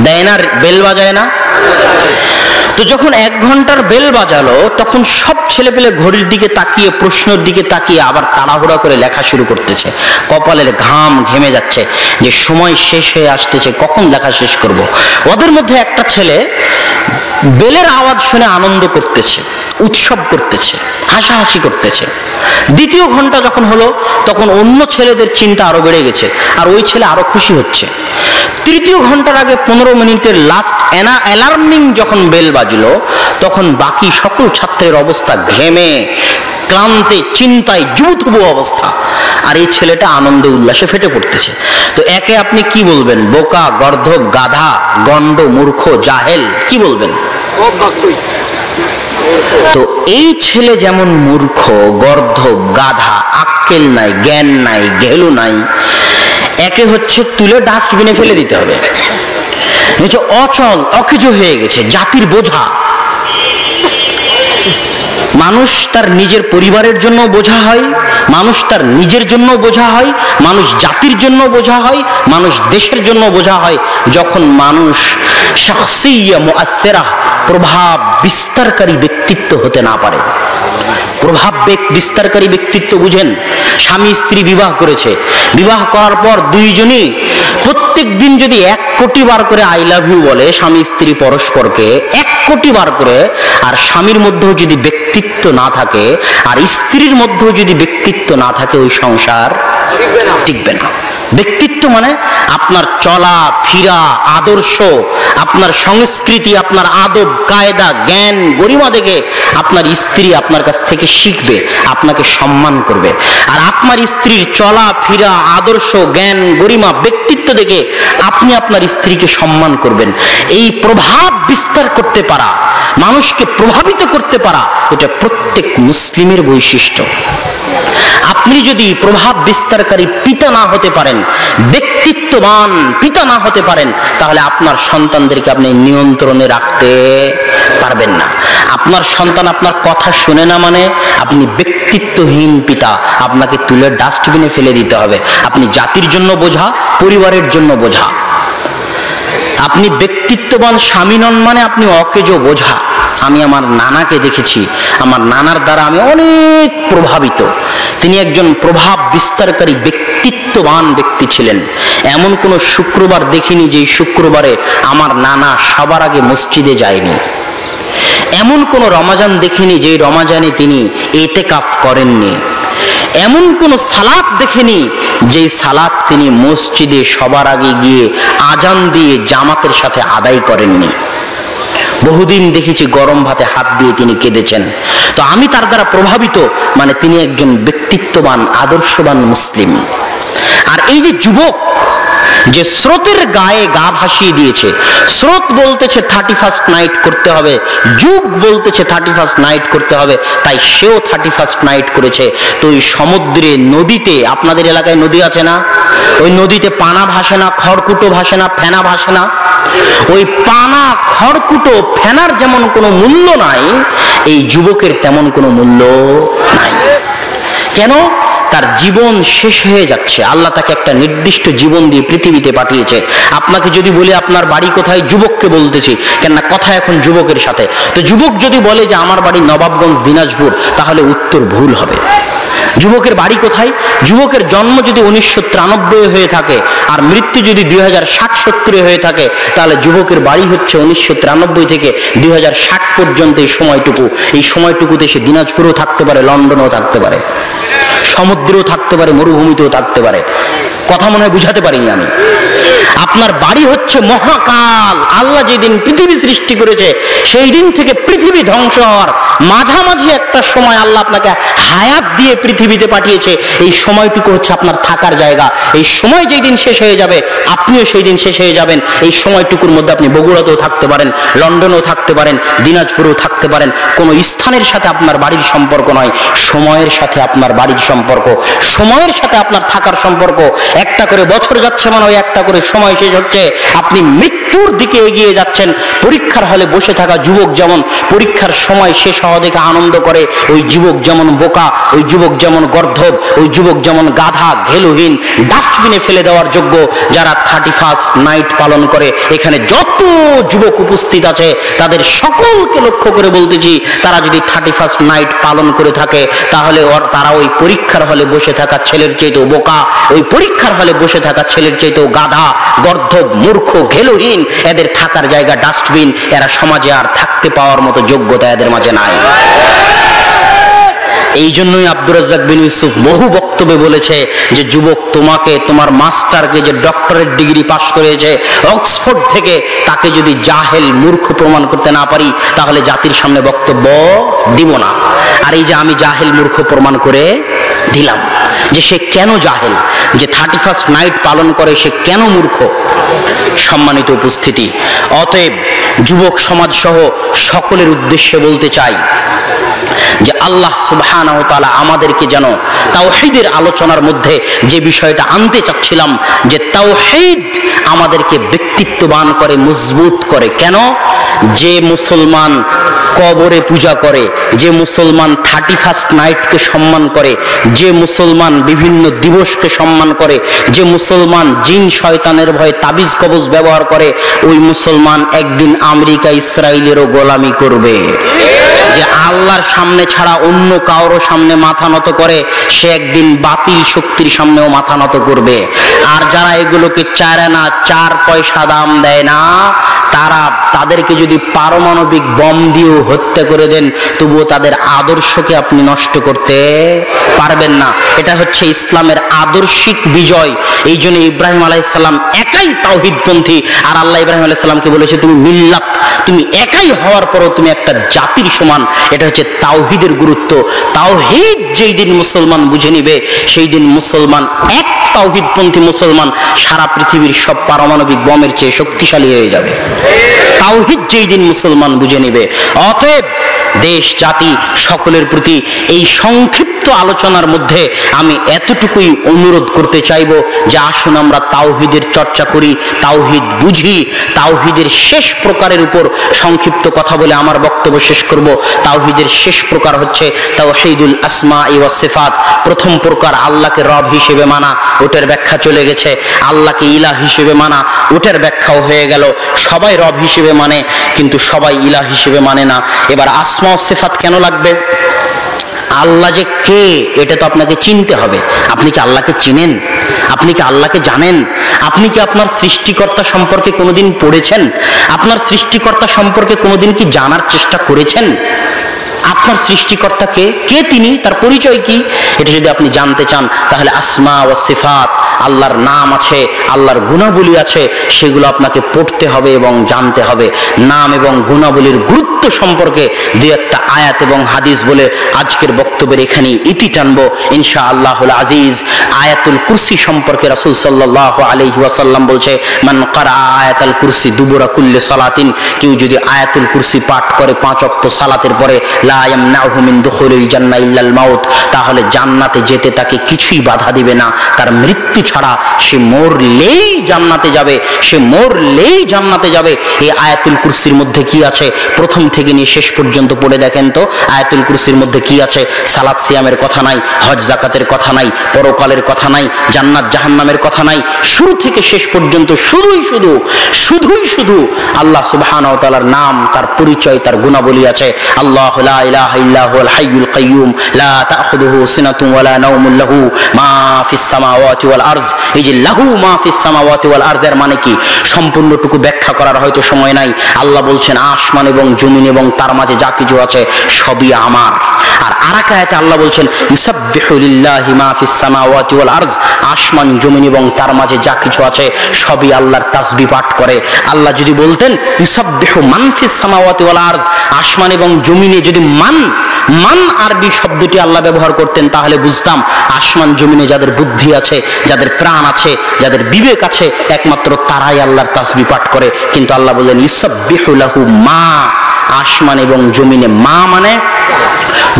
দেয় না, বেল বাজায় না। তো যখন এক ঘণ্টার বেল বাজালো, তখন সব ছেলে পেলে ঘড়ির দিকে তাকিয়ে, প্রশ্নের দিকে তাকিয়ে আবার তাড়াহুড়া করে লেখা শুরু করতেছে। কপালের ঘাম ঘেমে যাচ্ছে। যে সময় শেষ হয়ে আসতেছে, কখন লেখা শেষ করব। ওদের মধ্যে একটা ছেলে বেলের আওয়াজ শুনে আনন্দ করতেছে, উৎসব করতেছে, হাসাহাসি করতেছে। দ্বিতীয় ঘণ্টা যখন হলো, তখন অন্য ছেলেদের চিন্তা আরও বেড়ে গেছে, আর ওই ছেলে আরও খুশি হচ্ছে। তৃতীয় ঘণ্টার আগে পনেরো মিনিটের লাস্ট অ্যালার্মিং যখন বেল বাজলো, তখন বাকি সকল ছাত্রের অবস্থা ঘেমে, ক্লান্তে, চিন্তায় জুবুথুবু অবস্থা। আর এই ছেলেটা আনন্দ উল্লাসে ফেটে পড়তেছে। তো একে আপনি কি বলবেন? বোকা, গর্ধব, গাধা, গণ্ড, মূর্খ, জাহেল, কি বলবেন? তো এই ছেলে যেমন মূর্খ, গর্ধব, গাধা, আক্কেল নাই, জ্ঞান নাই গেলু নাই, একে হচ্ছে তুলে ডাস্টবিনে ফেলে দিতে হবে। হচ্ছে অচল, অকেজ হয়ে গেছে, জাতির বোঝা। মানুষ তার নিজের পরিবারের জন্য বোঝা হয়, মানুষ তার নিজের জন্য বোঝা হয়, মানুষ জাতির জন্য বোঝা হয়, মানুষ দেশের জন্য বোঝা হয়। যখন মানুষ প্রভাব বিস্তারকারী ব্যক্তিত্ব হতে না পারে। প্রভাব বিস্তারকারী ব্যক্তিত্ব বুঝেন, স্বামী স্ত্রী বিবাহ করেছে। বিবাহ করার পর দুইজনই প্রত্যেক দিন যদি এক কোটি বার করে আই লাভ ইউ বলে স্বামী স্ত্রী পরস্পরকে এক কোটি বার করে আর স্বামীর মধ্যেও যদি ব্যক্তিত্ব না থাকে আর স্ত্রীর মধ্যেও যদি ব্যক্তিত্ব না থাকে ওই সংসার টিকবে না। ব্যক্তিত্ব মানে আপনার চলা, ফিরা, আদর্শ, আপনার সংস্কৃতি, আপনার আদব, কায়দা, জ্ঞান, গরিমা দেখে আপনার স্ত্রী আপনার কাছ থেকে শিখবে, আপনাকে সম্মান করবে। আর আপনার স্ত্রীর চলা, ফিরা, আদর্শ, জ্ঞান, গরিমা, ব্যক্তিত্ব দেখে আপনি আপনার স্ত্রীকে সম্মান করবেন। এই প্রভাব বিস্তার করতে পারা, মানুষকে প্রভাবিত করতে পারা, এটা প্রত্যেক মুসলিমের বৈশিষ্ট্য। আপনি যদি প্রভাব বিস্তারকারী পিতা না হতে পারেন ব্যক্তিত্ববান পিতা না হতে পারেন, তাহলে আপনার সন্তানদেরকে আপনি নিয়ন্ত্রণে রাখতে পারবেন না। আপনার সন্তান আপনার কথা শুনে না মানে আপনি ব্যক্তিত্বহীন পিতা, আপনাকে তুলে ডাস্টবিনে ফেলে দিতে হবে। আপনি জাতির জন্য বোঝা, পরিবারের জন্য বোঝা। আপনি ব্যক্তিত্ববান স্বামী নন মানে আপনি অকেজ বোঝা। আমি আমার নানাকে দেখেছি, আমার নানার দ্বারা আমি অনেক প্রভাবিত। তিনি একজন প্রভাব বিস্তারকারী ব্যক্তিত্ববান ব্যক্তি ছিলেন। এমন কোনো শুক্রবার দেখিনি যে শুক্রবারে আমার নানা সবার আগে মসজিদে যায়নি। এমন কোন রমাজান দেখিনি যে রমাজানে তিনি এতে কাফ করেননি। এমন কোন সালাত দেখেনি যে সালাত তিনি মসজিদে সবার আগে গিয়ে আজান দিয়ে জামাতের সাথে আদায় করেননি। বহুদিন দেখেছি গরম ভাতে হাত দিয়ে তিনি কেঁদেছেন। তো আমি তার দ্বারা প্রভাবিত মানে তিনি একজন ব্যক্তিত্ববান, আদর্শবান মুসলিম। আর এই যে যুবক যে স্রোতের গায়ে গা ভাসিয়ে দিয়েছে, স্রোত বলতেছে থার্টি ফার্স্ট নাইট করতে হবে, যুগ বলতেছে থার্টি ফার্স্ট নাইট করতে হবে, তাই সেও থার্টি ফার্স্ট নাইট করেছে। তো ওই সমুদ্রে, নদীতে, আপনাদের এলাকায় নদী আছে না? ওই নদীতে পানা ভাসে না, খড়কুটো ভাসে না, ফেনা ভাসে না? ওই পানা, খড়কুটো, ফেনার যেমন কোনো মূল্য নাই, এই যুবকের তেমন কোনো মূল্য নাই। কেন? তার জীবন শেষ হয়ে যাচ্ছে। আল্লাহ তাকে একটা নির্দিষ্ট জীবন দিয়ে পৃথিবীতে পাঠিয়েছে। আপনাকে যদি বলি, আপনার বাড়ি কোথায়? যুবককে বলতেছি, কেননা কথা এখন যুবকের সাথে। তো যুবক যদি বলে যে, আমার বাড়ি নবাবগঞ্জ, দিনাজপুর, তাহলে উত্তর ভুল হবে। যুবকের বাড়ি কোথায়? যুবকের জন্ম যদি উনিশশো তিরানব্বই হয়ে থাকে আর মৃত্যু যদি দুই হাজার হয়ে থাকে, তাহলে যুবকের বাড়ি হচ্ছে উনিশশো তিরানব্বই থেকে দুই হাজার ষাট পর্যন্ত এই সময়টুকু। এই সময়টুকুতে সে দিনাজপুরেও থাকতে পারে, লন্ডনেও থাকতে পারে। সমুদ্রেও থাকতে পারে, মরুভূমিতেও থাকতে পারে। কথা মনে হয় বুঝাতে পারিনি আমি। আপনার বাড়ি হচ্ছে মহাকাল। আল্লাহ যেদিন পৃথিবী সৃষ্টি করেছে সেই দিন থেকে পৃথিবী ধ্বংস হওয়ার মাঝামাঝি একটা সময় আল্লাহ আপনাকে হায়াত দিয়ে পৃথিবীতে পাঠিয়েছে। এই সময়টুকু হচ্ছে আপনার থাকার জায়গা। এই সময় যেই দিন শেষ হয়ে যাবে, আপনিও সেই দিন শেষ হয়ে যাবেন। এই সময়টুকুর মধ্যে আপনি বগুড়াতেও থাকতে পারেন, লন্ডনেও থাকতে পারেন, দিনাজপুরেও থাকতে পারেন। কোনো স্থানের সাথে আপনার বাড়ির সম্পর্ক নয়, সময়ের সাথে আপনার বাড়ির সম্পর্ক। সময়ের সাথে আপনার থাকার সম্পর্ক। একটা করে বছর যাচ্ছে মানে ওই একটা করে সময় শেষ হচ্ছে। আপনি মৃত্যুর দিকে এগিয়ে যাচ্ছেন। পরীক্ষার হলে বসে থাকা যুবক যেমন পরীক্ষার সময় শেষ হওয়া দেখে আনন্দ করে, ওই যুবক যেমন বোকা, ওই যুবক যেমন গর্ধব, ওই যুবক যেমন গাধা, ঘেলুহীন, ডাস্টবিনে ফেলে দেওয়ার যোগ্য যারা থার্টি ফার্স্ট নাইট পালন করে। এখানে যত যুবক উপস্থিত আছে, তাদের সকলকে লক্ষ্য করে বলতেছি, তারা যদি থার্টি ফার্স্ট নাইট পালন করে থাকে, তাহলে তারা ওই পরীক্ষার হলে বসে থাকা ছেলের চাইতেও বোকা, ওই পরীক্ষার হলে বসে থাকা ছেলের চাইতেও গাধা, গর্ধব, মূর্খ, ঘেলুহীন এদের থাকার জায়গা ডাস্টবিন এরা সমাজে আর থাকতে পাওয়ার মতো যোগ্যতা এদের মাঝে নাই। এই জন্যই আব্দুর রাজ্জাক বিন ইউসুফ বহু বক্তব্যে বলেছে যে, যুবক, তোমাকে, তোমার মাস্টারকে যে ডক্টরেট ডিগ্রি পাশ করেছে, অক্সফোর্ড থেকে তাকে যদি জাহেল মূর্খ প্রমাণ করতে না পারি, তাহলে জাতির সামনে বক্তব্য দিব না। আর এই যে আমি জাহেল মূর্খ প্রমাণ করে দিলাম। যে সে কেন জাহেল? যে থার্টি ফার্স্ট নাইট পালন করে সে কেন মূর্খ? সম্মানিত উপস্থিতি। অতএব যুবক সমাজ সহ সকলের উদ্দেশ্যে বলতে চাই যে আল্লাহ সুবহানাহু ওয়া তাআলা আমাদেরকে যেন তাওহীদের আলোচনার মধ্যে যে বিষয়টা আনতে চাচ্ছিলাম, যে তাওহীদ আমাদেরকে ব্যক্তিত্ববান করে, মজবুত করে। কেন? যে মুসলমান কবরে পূজা করে, যে মুসলমান থার্টি ফার্স্ট নাইটকে সম্মান করে, যে মুসলমান বিভিন্ন দিবসকে সম্মান করে, যে মুসলমান জিন শয়তানের ভয়ে তাবিজ কবজ ব্যবহার করে, ওই মুসলমান একদিন আমেরিকা, ইসরায়েলেরও গোলামি করবে। যে আল্লাহর সামনে ছাড়া অন্য কারও সামনে মাথা নত করে, সে একদিন বাতিল শক্তির সামনেও মাথা নত করবে। আর যারা এগুলোকে চায় না, চার পয়সা দাম দেয় না, তারা তাদেরকে যদি পারমাণবিক বম দিয়েও হত্যা করে দেন, তবুও তাদের আদর্শকে আপনি নষ্ট করতে পারবেন না। এটা হচ্ছে ইসলামের আদর্শিক বিজয়। এই জন্য ইব্রাহিম আলাইসাল্লাম একাই তাওহিদপন্থী। আর আল্লাহ ইব্রাহিম আলাইসাল্লামকে বলেছে, তুমি মিল্লাত তুমি একাই হওয়ার পরও তুমি একটা জাতির সমান। এটা হচ্ছে তাওহিদের গুরুত্ব। তাওহিদ যেই দিন মুসলমান বুঝে নিবে, সেই দিন মুসলমান, এক তাওহিদপন্থী মুসলমান সারা পৃথিবীর সব পারমাণবিক বমের চেয়ে শক্তিশালী হয়ে যাবে। তাওহিদ যেই দিন মুসলমান বুঝে নিবে। অতএব দেশ, জাতি, সকলের প্রতি এই সংক্ষিপ্ত আলোচনার মধ্যে আমি এতটুকুই অনুরোধ করতে চাইব যে আসুন আমরা তাওহিদের চর্চা করি, তাওহিদ বুঝি, তাওহিদের শেষ প্রকারের উপর সংক্ষিপ্ত কথা বলে আমার বক্তব্য শেষ করব। তাওহিদের শেষ প্রকার হচ্ছে তাওহিদুল আসমা সিফাত। প্রথম প্রকার আল্লাহকে রব হিসেবে মানা, ওটার ব্যাখ্যা চলে গেছে। আল্লাহকে ইলা হিসেবে মানা, ওটার ব্যাখ্যাও হয়ে গেল। সবাই রব হিসেবে মানে কিন্তু সবাই ইলা হিসেবে মানে না। এবার আসমা সেফাত কেন লাগবে? আল্লাহ যে কে, এটা তো আপনাকে চিনতে হবে। আপনি কি আল্লাহকে চিনেন? আপনি কি আল্লাহকে জানেন? আপনি কি আপনার সৃষ্টিকর্তা সম্পর্কে কোনোদিন পড়েছেন? আপনার সৃষ্টিকর্তা সম্পর্কে কোনোদিন কি জানার চেষ্টা করেছেন? আপনার সৃষ্টিকর্তা কে কে তিনি, তার পরিচয় কি, এটা যদি আপনি জানতে চান, তাহলে আসমা ও সিফাত, আল্লাহর নাম আছে, আল্লাহর গুণাবলী আছে, সেগুলো আপনাকে পড়তে হবে এবং জানতে হবে। নাম এবং গুণাবলীর গুরুত্ব সম্পর্কে দু একটা আয়াত এবং হাদিস বলে আজকের বক্তব্যের এখানেই ইতি টানবো। ইনশা আল্লাহুল আজিজ, আয়াতুল কুরসি সম্পর্কে রাসুল সাল্লাহ আলহি ওয়াসাল্লাম বলছে, মান কারা আয়াতুল কুরসি দুবুরা কুল্লে সালাতিন কেউ যদি আয়াতুল কুরসি পাঠ করে পাঁচ অক্ত সালাতের পরে তাহলে জান্নাতে যেতে তাকে কিছুই বাধা দিবে না। তার মৃত্যু ছাড়া সে মরলেই জান্নাতে যাবে। সে মরলেই জান্নাতে যাবে। এই আয়াতুল কুরসির মধ্যে কি আছে? প্রথম থেকে নিয়ে শেষ পর্যন্ত পড়ে দেখেন তো। আয়াতুল কুরসির মধ্যে কি আছে? সিয়ামের কথা নাই, হজ জাকাতের কথা নাই, পরকালের কথা নাই, জান্নাত জাহান্নামের কথা নাই। শুরু থেকে শেষ পর্যন্ত শুধুই শুধু শুধুই শুধু আল্লাহ ওয়া নাম, তার পরিচয়, তার গুণাবলী আছে। আল্লাহ ইলাহা ইল্লাহুল হাইয়ুল কাইয়্যুম লা তাখুযুহু সিনাতুন ওয়ালা নাওমুন লাহু, মা ফিস সামাওয়াতি ওয়াল আরজ। এই যে লাহু মা ফিস সামাওয়াতি ওয়াল আরজ এর মানে কি? সম্পূর্ণটুকু ব্যাখ্যা করার হয়তো সময় নাই। আল্লাহ বলছেন, আসমান এবং জমিন এবং তার মাঝে যা কিছু আছে সবই আমার। আর আরাক আয়াতে আল্লাহ বলছেন, ইউসাব্বিহু লিল্লাহি মা ফিস সামাওয়াতি ওয়াল আরজ। আসমান, জমিন এবং তার মাঝে যা কিছু আছে সবই আল্লাহর তাসবিহ পাঠ করে। আল্লাহ যদি বলতেন, ইউসাব্বিহু মান ফিস সামাওয়াতি ওয়াল আরজ, আসমান এবং জমিনে যদি মান মান আরবি শব্দটি আল্লাহ ব্যবহার করতেন, তাহলে বুঝতাম আসমান জমিনে যাদের বুদ্ধি আছে, যাদের প্রাণ আছে, যাদের বিবেক আছে, একমাত্র তারাই আল্লাহর তাসবি পাঠ করে। কিন্তু আল্লাহ বললেন ইসব লাহু মা আসমান এবং জমিনে মা মানে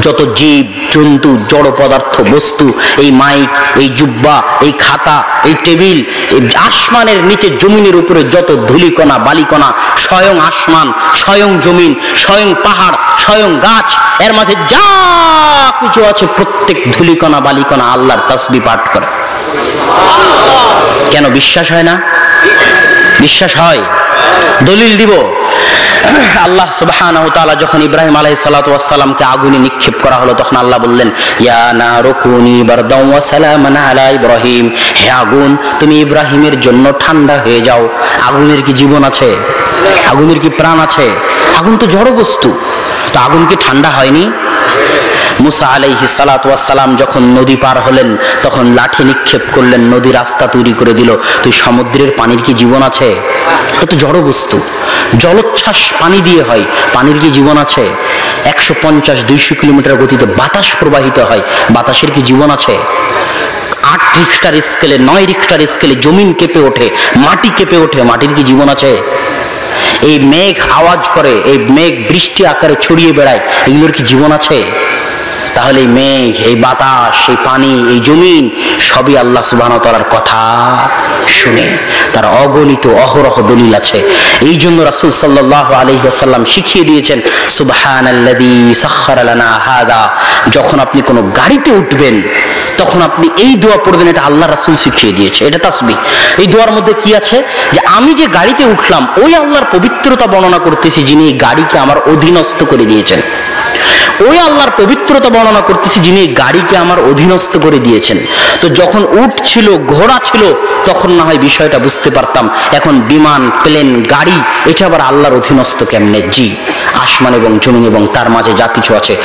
যত জীব, জন্তু, জড় পদার্থ, বস্তু, এই মাইক, এই জুব্বা, এই খাতা, এই টেবিল, এই আসমানের নিচে জমিনের উপরে যত ধুলিকণা, বালিকণা, স্বয়ং আসমান, স্বয়ং জমিন, স্বয়ং পাহাড়, স্বয়ং গাছ, এর মাঝে যা কিছু আছে, প্রত্যেক ধুলিকণা, বালিকণা আল্লাহর তসবি পাঠ করে। কেন বিশ্বাস হয় না? বিশ্বাস হয়। দলিল দিব। আল্লাহ তাআলা যখন ইব্রাহিম আলাইহিস সালাতু ওয়াস সালামকে আগুনে নিক্ষেপ করা হলো, তখন আল্লাহ বললেন ইব্রাহিম। হে আগুন, তুমি ইব্রাহিমের জন্য ঠান্ডা হয়ে যাও। আগুনের কি জীবন আছে? আগুনের কি প্রাণ আছে? আগুন তো জড় বস্তু। তো আগুন কি ঠান্ডা হয়নি? মুসা আলাইহি সালাম যখন নদী পার হলেন, তখন লাঠি নিক্ষেপ করলেন, নদী রাস্তা তৈরি করে দিল। তুই সমুদ্রের পানির কি জীবন আছে? তো জড় বস্তু। জলোচ্ছ্বাস পানি দিয়ে হয়। পানির কি জীবন আছে? একশো পঞ্চাশ, দুইশো কিলোমিটার গতিতে বাতাস প্রবাহিত হয়। বাতাসের কি জীবন আছে? আট রিক্টার স্কেলে, নয় রিক্টার স্কেলে জমিন কেঁপে ওঠে, মাটি কেঁপে ওঠে। মাটির কি জীবন আছে? এই মেঘ আওয়াজ করে, এই মেঘ বৃষ্টি আকারে ছড়িয়ে বেড়ায়। এগুলোর কি জীবন আছে? তাহলে এই মেঘ, এই বাতাস, এই পানি, এই জমিন, সবই আল্লাহ সুবাহ তালার কথা শুনে তার অগণিত অহরহ দলিল আছে। এই জন্য রাসুল সাল্লাহ আলহিহাসাল্লাম শিখিয়ে দিয়েছেন সুবহান হাদা। যখন আপনি কোনো গাড়িতে উঠবেন, তখন আপনি এই দোয়া পড়বেন, এটা আল্লাহ রাসুল শিখিয়ে দিয়েছে, এটা তাসবি এই দোয়ার মধ্যে কি আছে? যে আমি যে গাড়িতে উঠলাম, ওই আল্লাহর পবিত্রতা বর্ণনা করতেছি, যিনি এই গাড়িকে আমার অধীনস্থ করে দিয়েছেন। ওই আল্লাহর পবিত্রতা বর্ণনা করতেছি যিনি গাড়িকে আমার অধীনস্থ করে দিয়েছেন। তো যখন উট ছিল, ঘোড়া ছিল, তখন না হয় বিষয়টা বুঝতে পারতাম। এখন বিমান, প্লেন, গাড়ি, এটা আবার আল্লাহর অধীনস্থ কেমনে? জি, আসমান এবং জমিন এবং তার মাঝে যা কিছু আছে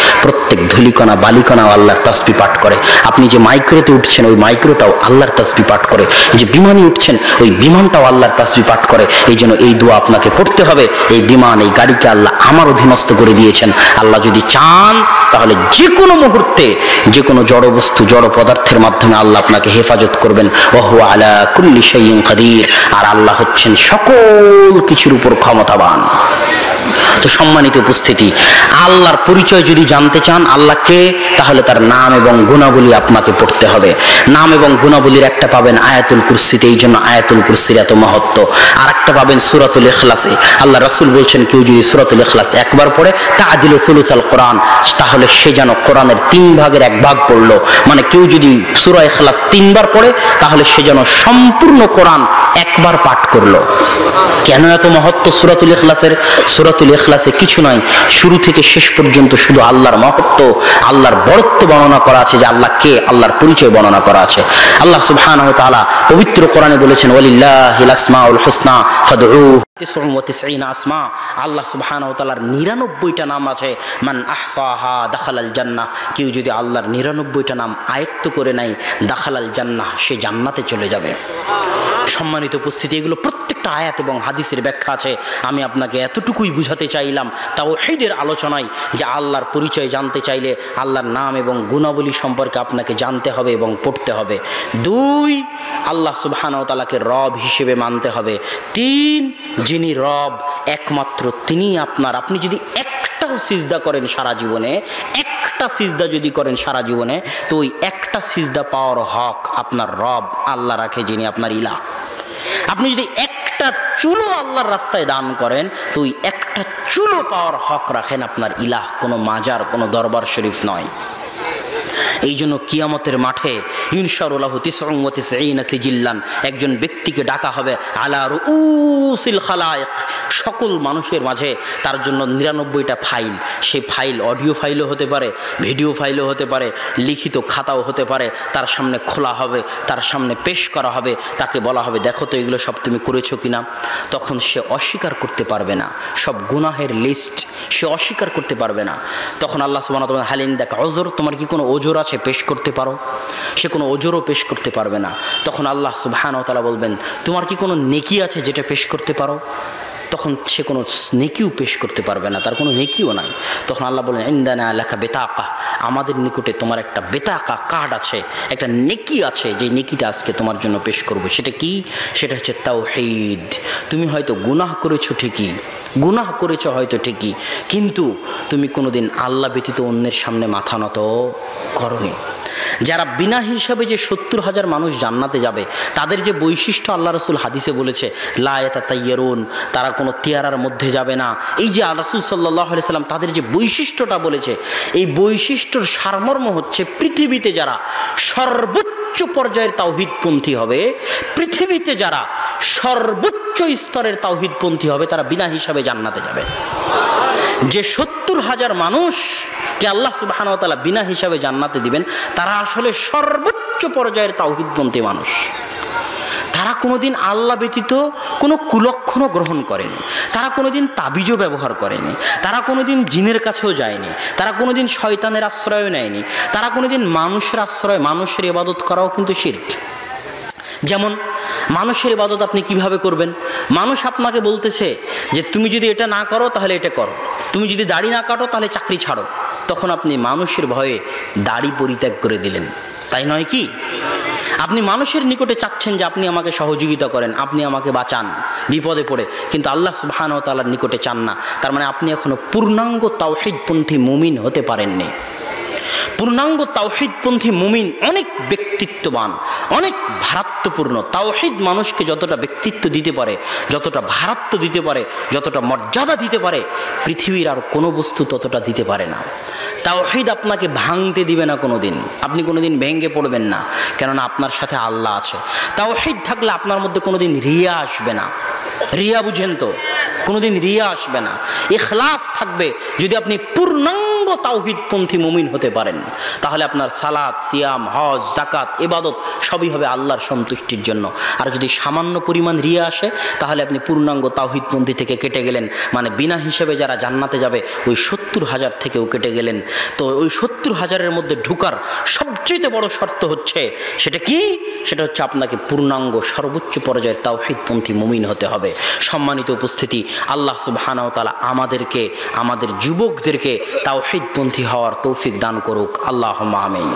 ধুলিকণা, বালিকণাও আল্লাহর তসবি পাঠ করে। আপনি যে মাইক্রোতে উঠছেন, ওই মাইক্রোটাও আল্লাহর তসবি পাঠ করে। যে বিমানে উঠছেন, ওই বিমানটাও আল্লাহর তসবি পাঠ করে। এই জন্য এই দোয়া আপনাকে পড়তে হবে। এই বিমান, এই গাড়িকে আল্লাহ আমার অধীনস্থ করে দিয়েছেন। আল্লাহ যদি চান, তাহলে যে কোনো মুহূর্তে যে কোনো জড় বস্তু, জড় পদার্থের মাধ্যমে আল্লাহ আপনাকে হেফাজত করবেন। ওহু আলা কুল্লি শাইইন কাদির। আর আল্লাহ হচ্ছেন সকল কিছুর উপর ক্ষমতাবান। তো সম্মানিত উপস্থিতি, আল্লাহর পরিচয় যদি জানতে চান, আল্লাহকে, তাহলে তার নাম এবং গুণাবলী আপনাকে পড়তে হবে। নাম এবং গুণাবলীর একটা পাবেন আয়াতুল কুরসিতে এই জন্য আয়াতুল কুরসির এত মহত্ব। আর একটা পাবেন সুরাতুল ইখলাসে, আল্লাহ রাসুল বলছেন, কেউ যদি সুরাতুল ইখলাস একবার পড়ে তা আদিল সুলুতাল কোরআন, তাহলে সে যেন কোরআনের তিন ভাগের এক ভাগ পড়ল। মানে কেউ যদি সুরা ইখলাস তিনবার পড়ে, তাহলে সে যেন সম্পূর্ণ কোরআন একবার পাঠ করল। কেন এত মহত্ব সুরাতুল ইখলাসের? সুরাতুল ইখলাসে কিছু নয়। শুরু থেকে শেষ পর্যন্ত শুধু আল্লাহর মহত্ব, আল্লাহর বরত্ব বর্ণনা করা আছে যে আল্লাহ কে? আল্লাহর পরিচয় বর্ণনা করা আছে। আল্লাহ সুবহানাহু ওয়া তাআলা পবিত্র কোরআনে বলেছেন, ওয়ালিল্লাহিল আসমাউল হুসনা, ফাদউহু আসমা। আল্লাহ ওয়া তাআলার 99টা নাম আছে, মান আহসাহা দাখালাল জান্নাহ কেউ যদি আল্লাহর 99টা নাম আয়ত্ত করে নেয়, দাখালাল জান্নাহ সে জান্নাতে চলে যাবে। সম্মানিত উপস্থিতি, এগুলো প্রত্যেকটা আয়াত এবং হাদিসের ব্যাখ্যা আছে, আমি আপনাকে এতটুকুই বুঝাতে চাইলাম তাও হেদের আলোচনায় যে আল্লাহর পরিচয় জানতে চাইলে আল্লাহর নাম এবং গুণাবলী সম্পর্কে আপনাকে জানতে হবে এবং পড়তে হবে। দুই, আল্লাহ সুবাহানতালাকে রব হিসেবে মানতে হবে। তিন, যিনি রব, একমাত্র তিনি আপনার। আপনি যদি একটাও সিজদা করেন সারা জীবনে, একটা সিজদা যদি করেন সারা জীবনে, তো ওই একটা সিজদা পাওয়ার হক আপনার রব, আল্লাহ রাখে যিনি আপনার ইলা আপনি যদি একটা চুলো আল্লাহর রাস্তায় দান করেন তো একটা চুলো পাওয়ার হক রাখেন, আপনার ইলাহ কোনো মাজার, কোনো দরবার শরীফ নয়। এই জন্য কিয়ামতের মাঠে ইনশারুল্লাহ একজন ব্যক্তিকে ডাকা হবে আলা রুসিল খালায়েক সকল মানুষের মাঝে তার জন্য নিরানব্বইটা ফাইল। সে ফাইল অডিও ফাইলও হতে পারে, ভিডিও ফাইলও হতে পারে, লিখিত খাতাও হতে পারে। তার সামনে খোলা হবে, তার সামনে পেশ করা হবে, তাকে বলা হবে, দেখো তো এগুলো সব তুমি করেছ কিনা? তখন সে অস্বীকার করতে পারবে না। সব গুনাহের লিস্ট সে অস্বীকার করতে পারবে না। তখন আল্লাহ সুবাহ হালিন দেখা, অজর তোমার কি কোনো ওজোর আছে, পেশ করতে পারো। সে কোনো ওজোরও পেশ করতে পারবে না। তখন আল্লাহ সুবাহান তালা বলবেন, তোমার কি কোনো নেকি আছে যেটা পেশ করতে পারো? তখন সে কোনো নেকিও পেশ করতে পারবে না, তার কোনো নেকিও নাই। তখন আল্লাহ বলেন, ইন্দানা লেখা বেতাকা। আমাদের নিকটে তোমার একটা বেতাকা কার্ড আছে, একটা নেকি আছে, যে নেকিটা আজকে তোমার জন্য পেশ করব। সেটা কি? সেটা হচ্ছে তাওহিদ। তুমি হয়তো গুনাহ করেছ ঠিকই, গুনাহ করেছ হয়তো ঠিকই, কিন্তু তুমি কোনোদিন আল্লাহ ব্যতীত অন্যের সামনে মাথা নত করনি। যারা বিনা হিসাবে যে সত্তর হাজার মানুষ জান্নাতে যাবে, তাদের যে বৈশিষ্ট্য আল্লাহ রসুল হাদিসে বলেছে লায়তা তাইয়ারুন তারা কোনো তিয়ারার মধ্যে যাবে না। এই যে আল্লাহ রসুল সাল্লাহ সাল্লাম তাদের যে বৈশিষ্ট্যটা বলেছে, এই বৈশিষ্ট্যর সারমর্ম হচ্ছে পৃথিবীতে যারা সর্বোচ্চ পর্যায়ের তাওহিদপন্থী হবে, পৃথিবীতে যারা সর্বোচ্চ স্তরের তাওহিদপন্থী হবে, তারা বিনা হিসাবে জান্নাতে যাবে। যে সত্তর হাজার মানুষ কে আল্লাহ সুবাহানতালা বিনা হিসাবে জান্নাতে দিবেন, তারা আসলে সর্বোচ্চ পর্যায়ের তাওহিদপন্থী মানুষ। তারা কোনোদিন আল্লাহ ব্যতীত কোনো কুলক্ষণও গ্রহণ করেনি। তারা কোনোদিন তাবিজও ব্যবহার করেনি। তারা কোনোদিন জিনের কাছেও যায়নি। তারা কোনোদিন শয়তানের আশ্রয়ও নেয়নি। তারা কোনোদিন মানুষের আশ্রয়, মানুষের ইবাদত করাও কিন্তু শির্ক। যেমন, মানুষের ইবাদত আপনি কীভাবে করবেন? মানুষ আপনাকে বলতেছে যে, তুমি যদি এটা না করো, তাহলে এটা করো। তুমি যদি দাড়ি না কাটো, তাহলে চাকরি ছাড়ো। তখন আপনি মানুষের ভয়ে দাড়ি পরিত্যাগ করে দিলেন। তাই নয় কি? আপনি মানুষের নিকটে চাচ্ছেন যে আপনি আমাকে সহযোগিতা করেন, আপনি আমাকে বাঁচান, বিপদে পড়ে। কিন্তু আল্লাহ সুবাহান তালার নিকটে চান না। তার মানে আপনি এখনও পূর্ণাঙ্গ তাওহিদপন্থী মুমিন হতে পারেননি। পূর্ণাঙ্গ তাওহিদপন্থী মুমিন অনেক ব্যক্তিত্ববান, অনেক ভারাত্মপূর্ণ। তাওহিদ মানুষকে যতটা ব্যক্তিত্ব দিতে পারে, যতটা ভারাত্ম দিতে পারে, যতটা মর্যাদা দিতে পারে, পৃথিবীর আর কোনো বস্তু ততটা দিতে পারে না। তাওহিদ আপনাকে ভাঙতে দিবে না কোনো দিন আপনি কোনো দিন ভেঙে পড়বেন না, কেননা আপনার সাথে আল্লাহ আছে। তাওহিদ থাকলে আপনার মধ্যে কোনো দিন রিয়া আসবে না। রিয়া বুঝেন তো? কোনোদিন রিয়া আসবে না। এখলাস থাকবে যদি আপনি পূর্ণাঙ্গ তাওহিদপন্থী মুমিন হতে পারেন। তাহলে আপনার সালাদ সিয়াম, হজ জাকাত এবাদত সবই হবে আল্লাহর সন্তুষ্টির জন্য। আর যদি সামান্য পরিমাণ রিয়া আসে, তাহলে আপনি পূর্ণাঙ্গ তাওহিদপন্থী থেকে কেটে গেলেন। মানে বিনা হিসেবে যারা জান্নাতে যাবে, ওই সত্তর হাজার থেকেও কেটে গেলেন। তো ওই সত্তর হাজারের মধ্যে ঢুকার সবচেয়ে বড় শর্ত হচ্ছে, সেটা কি? সেটা হচ্ছে আপনাকে পূর্ণাঙ্গ সর্বোচ্চ পর্যায়ে তাওহিদপন্থী মুমিন হতে হবে। সম্মানিত উপস্থিতি, আল্লাহ সুবহানাও তালা আমাদেরকে, আমাদের যুবকদেরকে তাওহিদপন্থী হওয়ার তৌফিক দান করুক। আল্লাহ আমিন।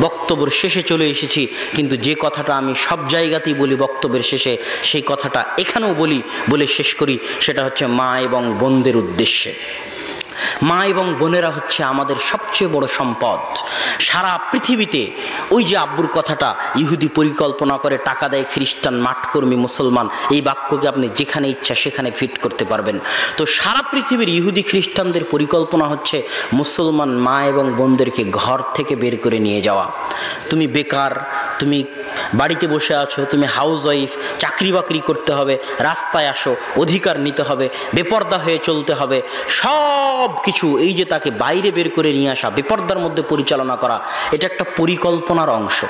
বক্তব্যের শেষে চলে এসেছি, কিন্তু যে কথাটা আমি সব জায়গাতেই বলি বক্তব্যের শেষে, সেই কথাটা এখানেও বলি বলে শেষ করি, সেটা হচ্ছে মা এবং বোনদের উদ্দেশ্যে। মা এবং বোনেরা হচ্ছে আমাদের সবচেয়ে বড় সম্পদ। সারা পৃথিবীতে ওই যে আব্বুর কথাটা ইহুদি পরিকল্পনা করে টাকা দেয় খ্রিস্টান মাঠকর্মী মুসলমান, এই বাক্যকে আপনি যেখানে ইচ্ছা সেখানে ফিট করতে পারবেন। তো সারা পৃথিবীর ইহুদি খ্রিস্টানদের পরিকল্পনা হচ্ছে মুসলমান মা এবং বোনদেরকে ঘর থেকে বের করে নিয়ে যাওয়া। তুমি বেকার, তুমি বাড়িতে বসে আছো, তুমি হাউস ওয়াইফ চাকরি বাকরি করতে হবে, রাস্তায় আসো, অধিকার নিতে হবে, বেপর্দা হয়ে চলতে হবে সব কিছু এই যে তাকে বাইরে বের করে নিয়ে আসা, বেপর্দার মধ্যে পরিচালনা করা, এটা একটা পরিকল্পনার অংশ।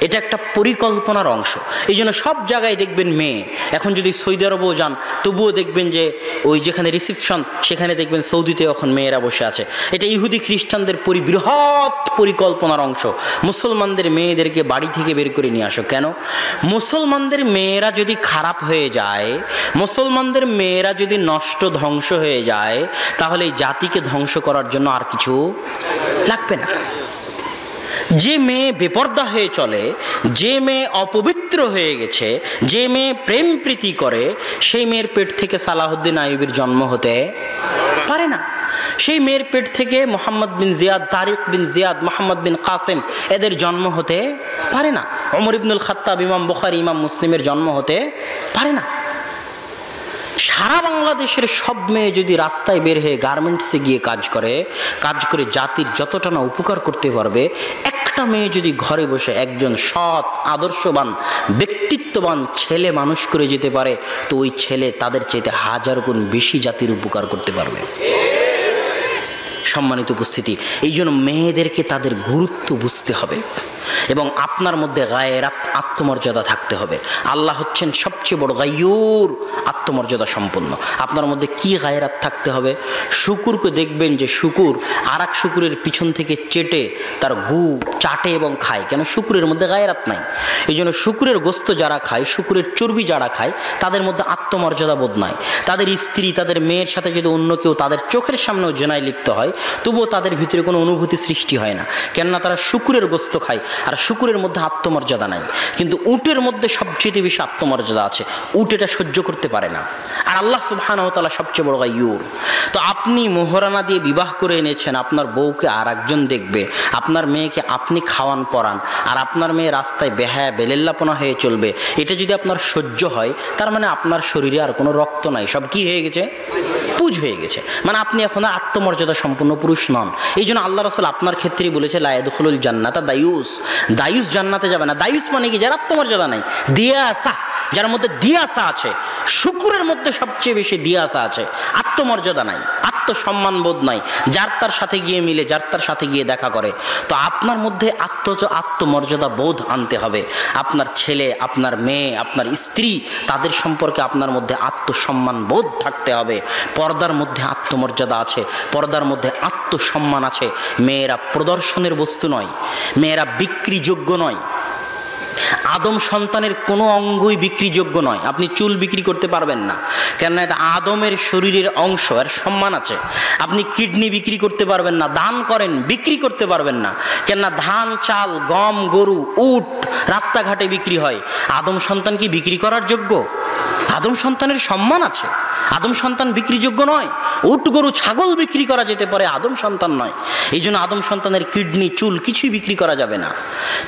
এটা একটা পরিকল্পনার অংশ। এই জন্য সব জায়গায় দেখবেন মেয়ে। এখন যদি সৌদি আরবও যান, তবুও দেখবেন যে ওই যেখানে রিসিপশন সেখানে দেখবেন সৌদিতে এখন মেয়েরা বসে আছে। এটা ইহুদি খ্রিস্টানদের পরি, বৃহৎ পরিকল্পনার অংশ। মুসলমানদের মেয়েদেরকে বাড়ি থেকে বের করে নিয়ে আসো। কেন? মুসলমানদের মেয়েরা যদি খারাপ হয়ে যায়, মুসলমানদের মেয়েরা যদি নষ্ট ধ্বংস হয়ে যায়, তাহলে এই জাতিকে ধ্বংস করার জন্য আর কিছু লাগবে না। যে মেয়ে বেপর্দা হয়ে চলে, যে মেয়ে অপবিত্র হয়ে গেছে, যে মেয়ে প্রেম প্রীতি করে, সেই মেয়ের পেট থেকে সালাহুদ্দিন আইবির জন্ম হতে পারে না। সেই মেয়ের পেট থেকে মোহাম্মদ বিন জিয়াদ, তারিক বিন জিয়াদ, মোহাম্মদ বিন কাসেম, এদের জন্ম হতে পারে না। অমর ইবনুল খাত্তাব, ইমাম বুখারি, ইমাম মুসলিমের জন্ম হতে পারে না। সারা বাংলাদেশের সব মেয়ে যদি রাস্তায় বের হয়ে গার্মেন্টসে গিয়ে কাজ করে কাজ করে জাতির যতটা না উপকার করতে পারবে, একটা মেয়ে যদি ঘরে বসে একজন সৎ, আদর্শবান, ব্যক্তিত্ববান ছেলে মানুষ করে যেতে পারে, তো ওই ছেলে তাদের চাইতে হাজার গুণ বেশি জাতির উপকার করতে পারবে। সম্মানিত উপস্থিতি। এই জন্য মেয়েদেরকে তাদের গুরুত্ব বুঝতে হবে এবং আপনার মধ্যে গায়ের আত্মমর্যাদা থাকতে হবে। আল্লাহ হচ্ছেন সবচেয়ে বড় গায়ুর আত্মমর্যাদা সম্পন্ন। আপনার মধ্যে কি গায়েরাত থাকতে হবে? শুকুরকে দেখবেন যে শুকুর আর এক শুকুরের পিছন থেকে চেটে তার গু চাটে এবং খায়। কেন? শুকুরের মধ্যে গায়েরাত নাই। এই জন্য শুকুরের গোস্ত যারা খায়, শুকুরের চর্বি যারা খায়, তাদের মধ্যে আত্মমর্যাদা বোধ নাই। তাদের স্ত্রী, তাদের মেয়ের সাথে যদি অন্য কেউ তাদের চোখের সামনেও জেনায় লিপ্ত হয় তবুও তাদের ভিতরে কোনো অনুভূতি সৃষ্টি হয় না। কেননা তারা শুকুরের গোস্ত খায়, আর শুকুরের মধ্যে আত্মমর্যাদা নাই। কিন্তু উটের মধ্যে সবচেয়ে বেশি আত্মমর্যাদা আছে, উট এটা সহ্য করতে পারে না। আর আল্লাহ সুবাহানতালা সবচেয়ে বড় গাইয়ুর তো আপনি মোহরানা দিয়ে বিবাহ করে এনেছেন, আপনার বউকে আর একজন দেখবে, আপনার মেয়েকে আপনি খাওয়ান পরান, আর আপনার মেয়ে রাস্তায় বেহায়া বেলেল্লাপনা হয়ে চলবে। এটা যদি আপনার সহ্য হয়, তার মানে আপনার শরীরে আর কোনো রক্ত নাই। সব কি হয়ে গেছে? পুজ হয়ে গেছে। মানে আপনি এখন আত্মমর্যাদা সম্পন্ন পুরুষ নন। এই জন্য আল্লাহ রসুল আপনার ক্ষেত্রেই বলেছে লায়দুল জান্নাতা দায়ুস। দায়ুস জান্নাতে যাবে না। দায়ুস মানে কি? যার আত্মমর্যাদা নাই। দিয়াসা, যার মধ্যে দিয়াসা আছে। শুকুরের মধ্যে সবচেয়ে বেশি দিয়াসা আছে। আত্মমর্যাদা নাই আত্মসম্মান বোধ নাই। যার তার সাথে গিয়ে মিলে, যার তার সাথে গিয়ে দেখা করে। তো আপনার মধ্যে আত্ম আত্মমর্যাদা বোধ আনতে হবে। আপনার ছেলে, আপনার মেয়ে, আপনার স্ত্রী, তাদের সম্পর্কে আপনার মধ্যে আত্মসম্মান বোধ থাকতে হবে। পর্দার মধ্যে আত্মমর্যাদা আছে, পর্দার মধ্যে আত্মসম্মান আছে। মেয়েরা প্রদর্শনের বস্তু নয়, মেয়েরা বিক্রিযোগ্য নয়। আদম সন্তানের কোনো অঙ্গই বিক্রিযোগ্য নয়। আপনি চুল বিক্রি করতে পারবেন না। কেননা এটা আদমের শরীরের অংশ, এর সম্মান আছে। আপনি কিডনি বিক্রি করতে পারবেন না, দান করেন, বিক্রি করতে পারবেন না। কেননা ধান, চাল, গম, গরু, উট রাস্তাঘাটে বিক্রি হয়। আদম সন্তান কি বিক্রি করার যোগ্য? আদম সন্তানের সম্মান আছে। আদম সন্তান বিক্রিযোগ্য নয়। উট, গরু, ছাগল বিক্রি করা যেতে পারে, আদম সন্তান নয়। এই জন্য আদম সন্তানের কিডনি, চুল কিছুই বিক্রি করা যাবে না।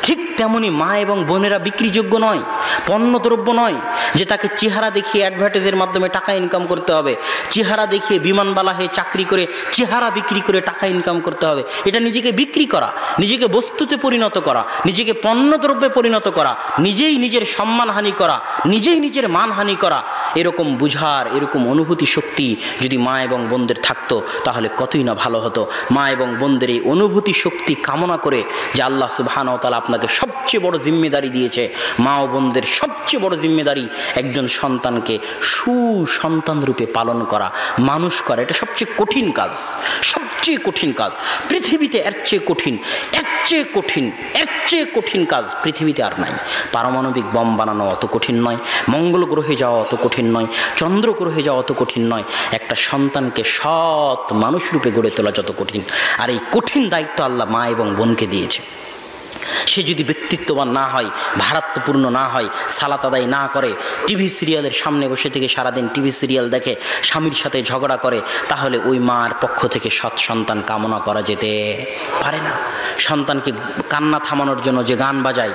ঠিক তেমনি মা এবং বোনেরা বিক্রিযোগ্য নয়, পণ্যদ্রব্য নয়, যে তাকে চেহারা দেখিয়ে অ্যাডভার্টাইজের মাধ্যমে টাকা ইনকাম করতে হবে। চেহারা দেখিয়ে বিমানবালা হয়ে চাকরি করে, চেহারা বিক্রি করে টাকা ইনকাম করতে হবে। এটা নিজেকে বিক্রি করা, নিজেকে বস্তুতে পরিণত করা, নিজেকে পণ্যদ্রব্যে পরিণত করা, নিজেই নিজের সম্মানহানি করা, নিজেই নিজের মানহানি করা, এরকম বুঝার, এরকম অনুভূতি শক্তি যদি মা এবং বোনদের থাকতো, তাহলে কতই না ভালো হতো। মা এবং বোনদের এই অনুভূতি শক্তি কামনা করে যে আল্লাহ সুবাহানাও তালা আপনাকে সবচেয়ে বড় জিম্মেদারি দিয়েছে মা ও বোনদের সবচেয়ে বড় জিম্মেদারি একজন সন্তানকে সুসন্তান রূপে পালন করা, মানুষ করা। এটা সবচেয়ে কঠিন কাজ, সবচেয়ে কঠিন কাজ। পৃথিবীতে এর চেয়ে কঠিন, এর চেয়ে কঠিন, এর চেয়ে কঠিন কাজ পৃথিবীতে আর নাই। পারমাণবিক বম বানানো অত কঠিন নয়, মঙ্গল গ্রহে যাওয়া অত কঠিন নয়, চন্দ্র গ্রহে যাওয়া অত কঠিন নয়। একটা সন্তানকে সৎ মানুষ রূপে গড়ে তোলা যত কঠিন, আর এই কঠিন দায়িত্ব আল্লাহ মা এবং বোনকে দিয়েছে। সে যদি ব্যক্তিত্ববান না হয়, ভারাত্মপূর্ণ না হয়, সালাত আদায় না করে, টিভি সিরিয়ালের সামনে বসে থেকে সারাদিন টিভি সিরিয়াল দেখে, স্বামীর সাথে ঝগড়া করে, তাহলে ওই মার পক্ষ থেকে সৎ সন্তান কামনা করা যেতে পারে না। সন্তানকে কান্না থামানোর জন্য যে গান বাজায়,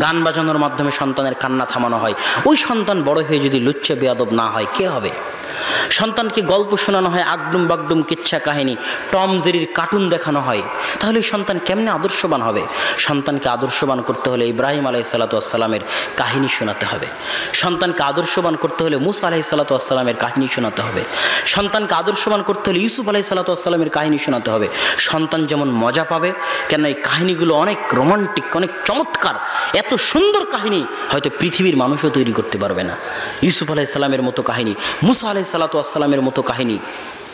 গান বাজানোর মাধ্যমে সন্তানের কান্না থামানো হয়। ওই সন্তান বড় হয়ে যদি লুচ্চে বেয়াদব না হয়, কে হবে? সন্তানকে গল্প শোনানো হয় আগডুম বাগডুম কিচ্ছা কাহিনী, টম জেরির কার্টুন দেখানো হয়। তাহলে সন্তান কেমনে আদর্শবান হবে? সন্তানকে আদর্শবান করতে হলে ইব্রাহিম আলাই সালাতামের কাহিনী শোনাতে হবে। সন্তানকে আদর্শবান করতে হলে মুসা আলাহি সালাতামের কাহিনী শোনাতে হবে। সন্তানকে আদর্শবান করতে হলে ইউসুফ আলাহি সালাতামের কাহিনী শোনাতে হবে। সন্তান যেমন মজা পাবে কেন এই কাহিনীগুলো অনেক রোমান্টিক অনেক চমৎকার। এত সুন্দর কাহিনী হয়তো পৃথিবীর মানুষও তৈরি করতে পারবে না। ইউসুফ আলাইসাল্লামের মতো কাহিনী, মুসা আলাহি আসসালামের মতো কাহিনী।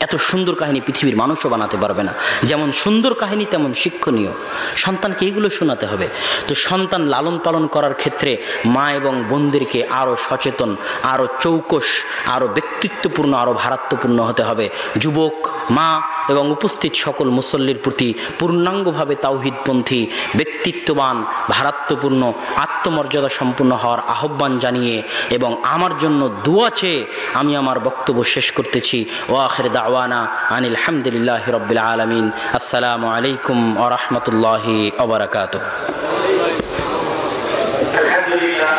এত সুন্দর কাহিনী পৃথিবীর মানুষও বানাতে পারবে না। যেমন সুন্দর কাহিনী, তেমন শিক্ষণীয়। সন্তানকে এইগুলো শোনাতে হবে। তো সন্তান লালন পালন করার ক্ষেত্রে মা এবং বোনদেরকে আরও সচেতন আরও চৌকস আরও ব্যক্তিত্বপূর্ণ আরও ভারাত্মপূর্ণ হতে হবে। যুবক, মা এবং উপস্থিত সকল মুসল্লির প্রতি পূর্ণাঙ্গভাবে তাওহিদপন্থী, ব্যক্তিত্ববান, ভারাত্মপূর্ণ, আত্মমর্যাদা সম্পূর্ণ হওয়ার আহ্বান জানিয়ে এবং আমার জন্য দোয়া চেয়ে আমি আমার বক্তব্য শেষ করতেছি। ও আখের দাওয়া দাওয়ানা আনিল রবিল আলমিন। আসসালামু আলাইকুম আ রহমতুল্লাহি অবরাকাত আলহামদুলিল্লাহ।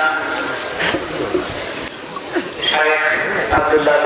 আব্দুল্লাহ